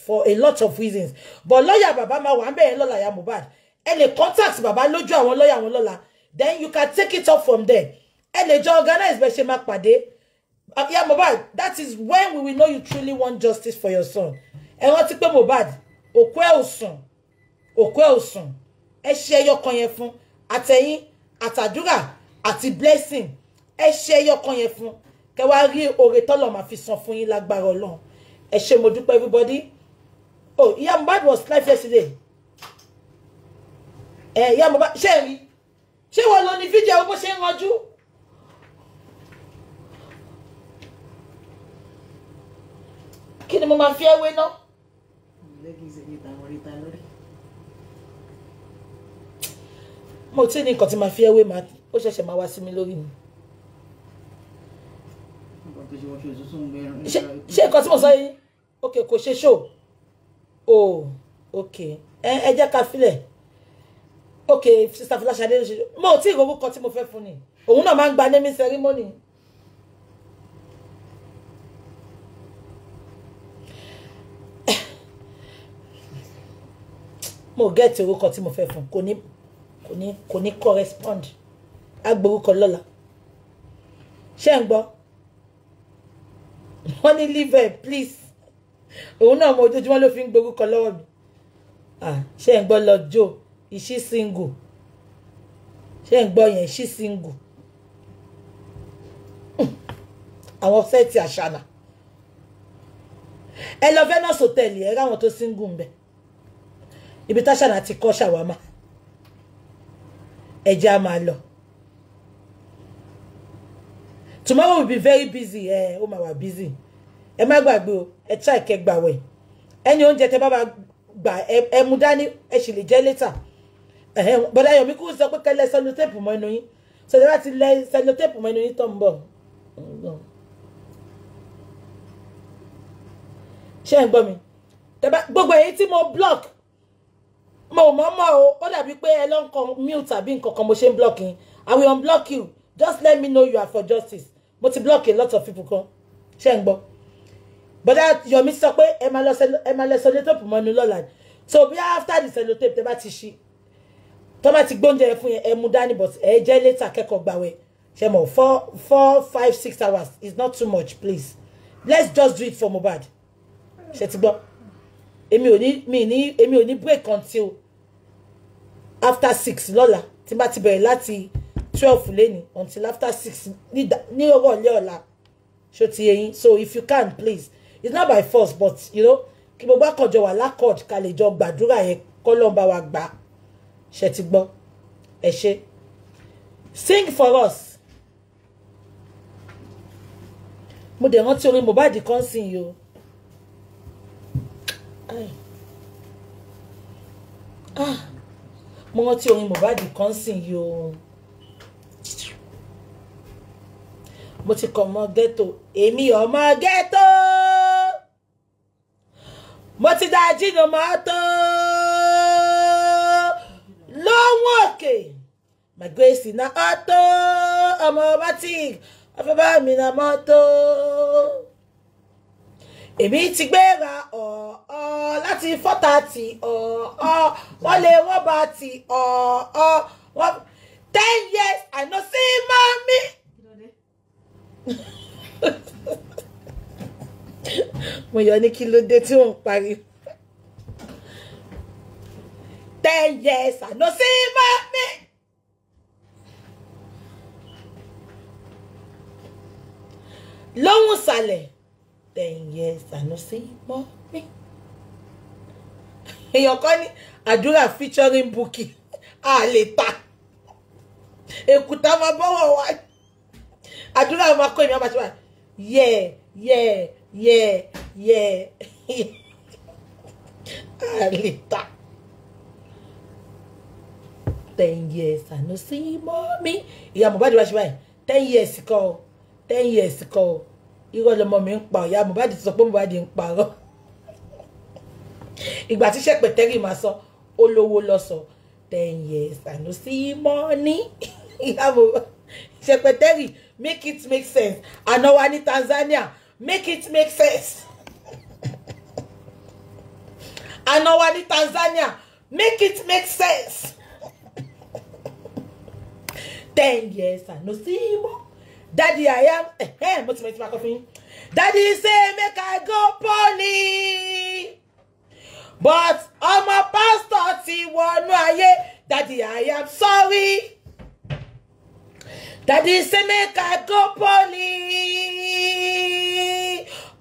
for a lot of reasons. But lọ́ọ̀yà bàbá máa wà ń bẹ̀yẹn lọ́la ìyá Mohbad. Ẹ lè contact bàbá lójú àwọn lọ́ọ̀yà wọn lọ́la. Then you can take it up from there. Ẹ lè jọ organize bẹ́ẹ̀ ṣe máa pàdé ìyá Mohbad that is when we will know you truly want justice for your son. Ẹ rántí pé Mohbad òkú ẹ ò sùn. Òkú ẹ ò sùn. Ẹ ṣe ẹyọkan yẹn fún. Àtẹ̀yìn blessing. Ẹ ṣe ẹyọkan yẹn fún. Kẹ wá rí oore tọ́lọ̀ máa fi san fún yín lágbára Ọlọ́run. Ẹ ṣe mo dúpẹ́ everybody. Oh ìyá Mohbad was live yesterday. Ẹ ìyá Mohbad ṣé ẹ rí? Ṣé wọn lọ ní fídíò? Bó ṣe ń ranjú. Kí ni mo máa fi ẹwé náà. mo tí ní nǹkan tí máa fi ẹwé máa ó ṣẹ̀ṣẹ̀ máa wá sí mi lórí mi. ṣé nǹkan tí mo sọ yìí ok kò ṣe ṣó o ok ẹ jẹ́ ká filẹ̀ ok sista Fọláṣadé ló ṣe mo tí ì rówó kan tí mo fẹ́ fún ni òun náà máa ń gba naming ceremony. Mo gẹ́ẹ̀tì orúkọ tí mo fẹ́ fún kò ní kò ní kò ní correspond. Agbórúkọ lọ́la. Ṣé ń gbọ́? Wọ́n ní leave her please. Òun náà mo ojoojúmọ́ ló fi ń gborúkọ lọ́wọ́ mi. Ṣé ń gbọ́ lọ jo ìṣí single? Ṣé ń gbọ́ yẹn? Ìṣí single? Àwọn sẹ́ẹ̀tì àṣànà ẹ lọ náà sọtẹ́ẹ̀lì ẹ ráwọn tó single ń bẹ̀ ibi táṣànà ti kọ́ ṣàwámà ẹjẹ́ a máa lọ. Tomorrow will be very busy. Ẹ ó máa wà busy. Ẹ má gbàgbé o. Ẹ try kẹ́ gbàwẹ̀ ẹni oúnjẹ tẹ́ bá bá gbà ẹ mú dání ẹ sì lè jẹ later. Bọ́dá yomi kú sọ pé kẹlẹ sẹlótẹ́pù mọ́ inú yín. Sọdọ́ láti lẹ sẹlótẹ́pù mọ́ inú yín tó ń bọ̀. Ṣé ẹ gbọ́ mi? Gbogbo èyí tí mo block mo mọ̀ mọ̀ o ó dàbí pé ẹ ló ń kọ mute tàbí nǹkan kan mo ṣe ń block yín. I will unblock you. Just let me know you are for justice. Mo ti block a lot of people kan ẹ ń gbọ́? Bọ́dá yomi sọ pé ẹ máa lọ ẹ máa lọ sẹlótẹ́pù mọ́ inú lọ́la so bí after the sellotape tẹ́ bá ti ṣí tó bá ti gbóúnjẹ yẹn fún yẹn ẹ mú dání but ẹ jẹ́ later kẹ́kọ̀ọ́ gbàwẹ̀. Ṣe mọ̀? Four four five six hours is not too much please. Let's just do it for Mohbad. Ṣe ti gbọ́? Èmi ò ní mi ní èmi ò ní break until after six lọ́la tí bá ti bẹ̀rẹ̀ láti twelve lẹ́ni until after six ní ọ̀rọ̀lẹ́ ọ̀la ṣó ti yẹ yín? So if you can please. It's not by force but you know kí gbogbo àkànjọ wà lákọ̀d ká lè jọ gbàdúrà yẹn kọ́ ló ń bá wa gbà ṣe ti gbọ́? Ẹ ṣe sing for us. Mo dẹ̀ rántí orin Mohbad kan sìn yìí o. Ah, mo rántí orin Mohbad kan sìn yìí o. Mo ti kọ ọmọ ghetto. Èmi ọmọ ghetto. Mo ti dá jíjọ mọ́tò. Lọ́wọ́ òkè. My grace na ọ̀tọ̀ ọmọ matic afẹ́bá mi na mọ́tò èmi ti gbéra ọ̀ọ́ láti fọ́tà tì ọ̀ọ́ wọ́n lé wọ́n bá ti ọ̀ọ́ wọ́n ten years I no see mommy. mo yọ ní kí ló dé tí wọn pariwo ten years I no see mommy. lóhùn sàlẹ̀ ten years I no see mommy. èèyàn kan ní àdúrà featuring Bukky a lè ta. Èkúta máa bọ́wọ̀ wá. Àdúrà máa kọ́ èmi àbàṣe wa yẹ yẹ yẹ yẹ a lè ta. Ten years I no see mommy. Ìyá Mohbad wá ṣe báyìí. Ten years kọ́. Ten years kọ́ irọ́ lọmọ mi ń pa ọ ìyá Mohbad ti sọ pé Mohbad ń parọ́ ìgbà tí sẹpẹtẹrì máa sọ olówó lọ sọ ten years I no see money. Mohbad sẹpẹtẹrì make it make sense. Àná wa ní Tanzania make it make sense. Àná wa ní Tanzania make it make sense. Ten years I no see more daddy I am eh, mo ti mọ kan fún yín. Daddy say make I go poly but ọmọ pastor ti wọnú ayé. Daddy I am sorry. Daddy say make I go poly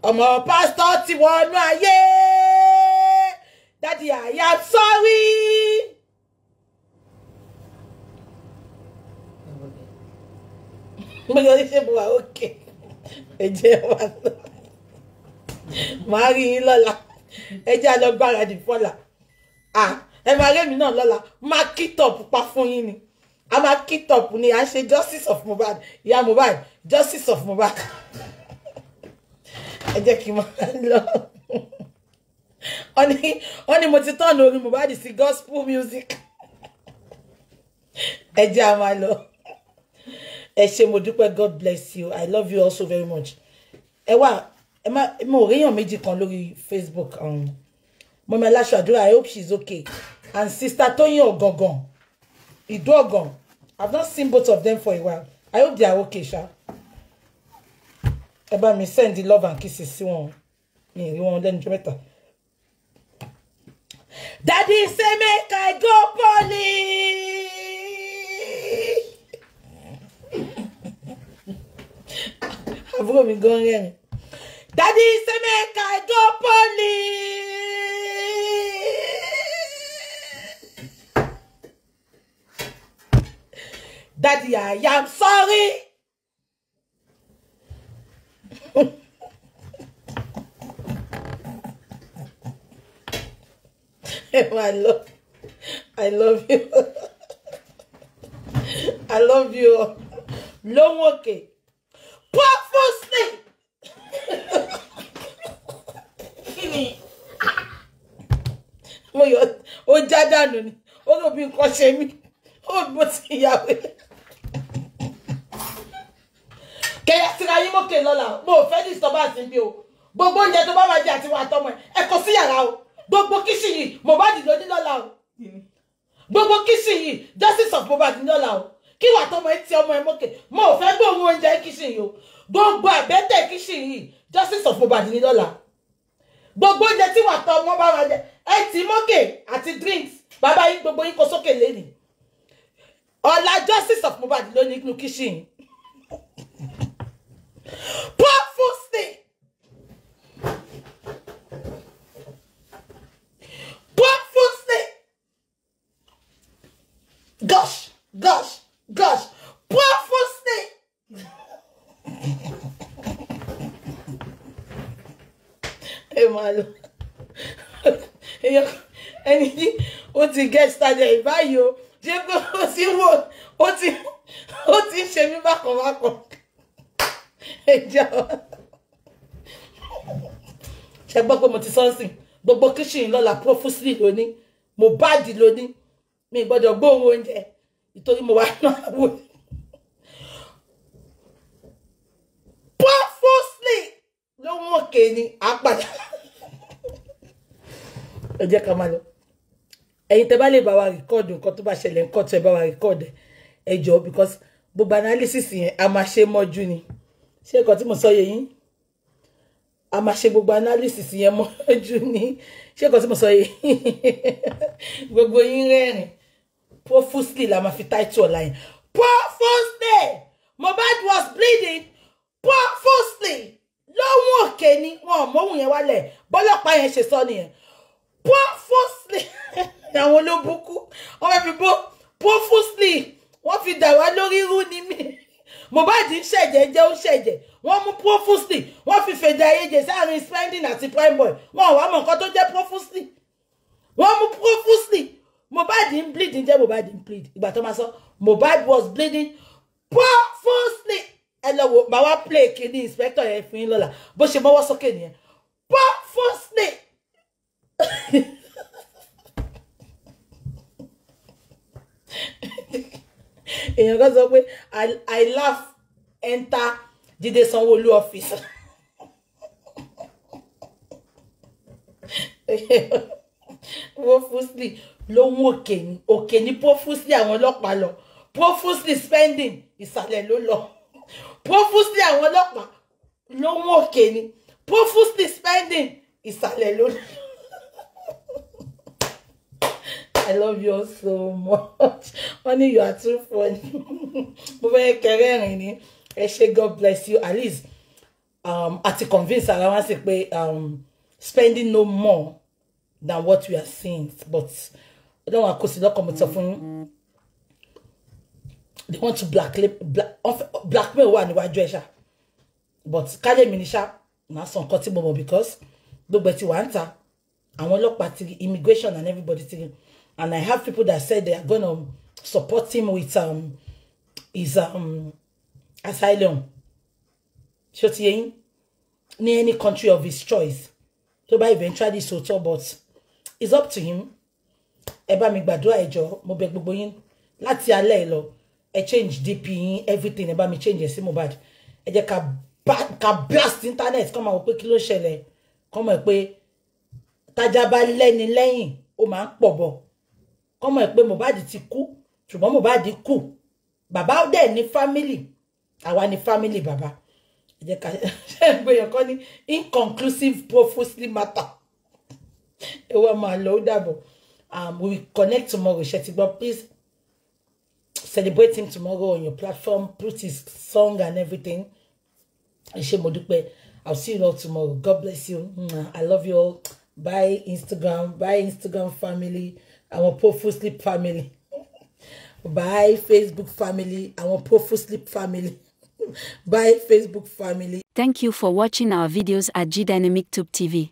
ọmọ pastor ti wọnú ayé. Daddy I am sorry. Mo ní ṣe mo wà òkè ẹ̀jẹ̀ wa lọ màá rí yín lọ́la ẹ̀jẹ̀ àlọ́ gbáradì fọ́la ẹ máa rémi náà lọ́la máa kítọ̀pù pa fún yín ni. A máa kítọ̀pù ni. À ń justice of Mohbad. Ìyá Mohbad justice of Mohbad. Ẹ jẹ́ kí n máa lọ. Ní wọ́n ní mo ti tọ́nu orin Mohbad sí gospel music. Ẹ jẹ́ a máa lọ ẹ ṣé mo dúpẹ́ god bless you. I love you also very much. Ẹ wá ẹ má mo ò réyàn méjì kan lórí facebook um, mọ́mí aláṣọ àdúrà i hope she's okay. And sister tóyìn ọ̀gàngàn ìdó ọ̀gàn. I've not seen both of them for a while. I hope they are okay ṣá ẹ bá mi send the love and kisses sí wọn. Mi rí wọn lẹ́nu jọ daddy say make i go poly. àbúrò mi gan rẹ́rìn dadi sẹ́mẹ́ka ẹjọ́ pọ́lì. dadi I am sorry. Oh, I love, I love you. I love you. Long òkè. Purposely. Kí ni? Mo yọ, ó já dànù ni. Ó lò bí nǹkan ṣe mí. Ó bó ti yàwé. Kẹ̀yà síra yín mókè lọ́la. Mo ò fẹ́ disturbance bí o. Gbogbo oúnjẹ tó bá máa jẹ àti wà tọmọ ẹ̀. Kò sí yàrá o. Gbogbo kíṣì yìí, Mohbad ló ní lọ́la o gbogbo kíṣìn yìí justice of Mohbad ní ọ̀la o kí wà tọmọ ẹ ti ọmọ ẹ mọ́kè mo ò fẹ́ gbóhùn oúnjẹ kíṣìn yìí o. Gbogbo àbẹ́tẹ̀ kíṣìn yìí justice of Mohbad ní ọ̀la gbogbo oúnjẹ tí wà tọ ọmọ bá wà jẹ ẹ ti mọ́kè àti drinks. Bàbá yín gbogbo yín kó sókè lẹ́nìí ọ̀la justice of Mohbad ló ní inú kíṣìn. Yìí purposely purposely gosh gosh gosh purposely. ẹ máa lọ. Ẹni tí ó ti get started báyìí o ṣé pé ó ti wò ó ti ó ti ń ṣe mí bákan bákan? Ẹ jà wá ṣe gbọ́ pé mo ti sọ́nsìn gbogbo kíṣìn lọ́la profusely lóní Mohbad lóní mi gbọ́dọ̀ gbóhùn oúnjẹ nítorí mo wà náà wò profusely ló ń òkè ni àpàdà ẹ jẹ́ ká máa lọ. Ẹ̀yin tẹ́ bá lè bá wa rìkọ́ọ̀dù nǹkan tó bá ṣẹlẹ̀ nǹkan tó ẹ bá wa rìkọ́ọ̀dù ẹ jọ because gbogbo analysis yẹn a máa ṣe mọ́jú ni. Ṣé nǹkan tí mo sọ yẹ yín? A máa ṣe gbogbo analysis yẹn mọ́jú ni. Ṣé nǹkan tí mo sọ yẹ yín? Gbogbo yín rẹ́rìn profusely la máa fi title ọ̀la yẹn. Profusely Mohbad was bleeding. Profusely lóhùn òkè ni wọn ò mọ́hùn yẹn wálẹ̀. Bọ́lọ́pàá yẹn ṣe sọ nìyẹn profusely àwọn olóbùkú wọn fẹ́ fi bó profusely wọ́n fi dà wá lórí irú ni mí. Mohbad ń ṣẹ̀jẹ̀ jẹ́ ó ṣẹ̀jẹ̀. Wọ́n mú profusely wọ́n fi fèdè ayéjẹ sáàrin spending àti prime boy. Wọn ò wá mọ̀ nǹkan tó jẹ́ profusely wọ́n mú profusely Mohbad ń bleed ń jẹ́ Mohbad ń bleed? Ìgbà tó máa sọ Mohbad was bleeding. Profusely ẹ lọ wo màá wá play kìíní inspector yẹn fún yín lọ́la. Bó ṣe mọ́wọ́ sókè nìyẹn. Profusely. Èèyàn kan sọ pé i laugh enter Jídé Sanwó-Olú office. Profusely lóhun òkè ní òkè ní profusely àwọn ọlọ́pàá lọ. Profusely spending ìsàlẹ̀ ló lọ. Profusely àwọn ọlọ́pàá lóhun òkè ní profusely spending ìsàlẹ̀ ló lọ. I love you all so much. Honey, you are too funny. Mo fẹ́ kẹrẹ́ rìn ṣé God bless you. At least um, àti convince ara wa sí pé um, spending no more than what we are seeing. But ọlọ́run àkóso lọ́kàn mo sọ fún yín. They want to blackmail black, blackmail wà níwájú ẹ̀ ṣá. But kálẹ̀ mi ní ṣá màá sọ because gbogbo ẹ̀ ti wà ń ta. Àwọn ọlọ́pàá ti immigration and everybody rí. And I have people that said they are going to support him with um his um asylum. Yín? Ní any country of his choice. Tó bá eventually sòótọ́ but it's up to him. Ẹ bá mi gbàdúrà ẹ jọ̀ọ́ mo bẹ̀ gbogbo yín láti alẹ́ lọ ẹ change DP yín everything ẹ bá mi change ẹ sí Mohbad. Ẹ jẹ́ ká blast internet kọ́ máa wọ pé kí ló ṣẹlẹ̀ kọ́ mọ̀ pé tájà bá lẹ́ni lẹ́yìn ó máa ń pọ̀ kọ́mọ ẹ̀ pé Mohbad ti kú ṣùgbọ́n Mohbad kú. Bàbá dẹ̀ ní family. Àwa ní family bàbá. Ẹ jẹ́ ká ṣe é gbé yẹn kọ́ ní inconclusive profusely matter. Ẹ wá máa lọ ó dàbọ̀. Um, we will connect tomorrow ṣe ti gbọ́? Please celebrate him tomorrow on your platform put his song and everything. Ẹ ṣé mo dúpẹ́. I'll see you all tomorrow. God bless you. I love you all. Bye Instagram. Bye Instagram family àwọn Pofu Sleep family bye Facebook family I'm àwọn Pofu Sleep family bye Facebook family. Thank you for watching our videos at G Dynamic Tube TV.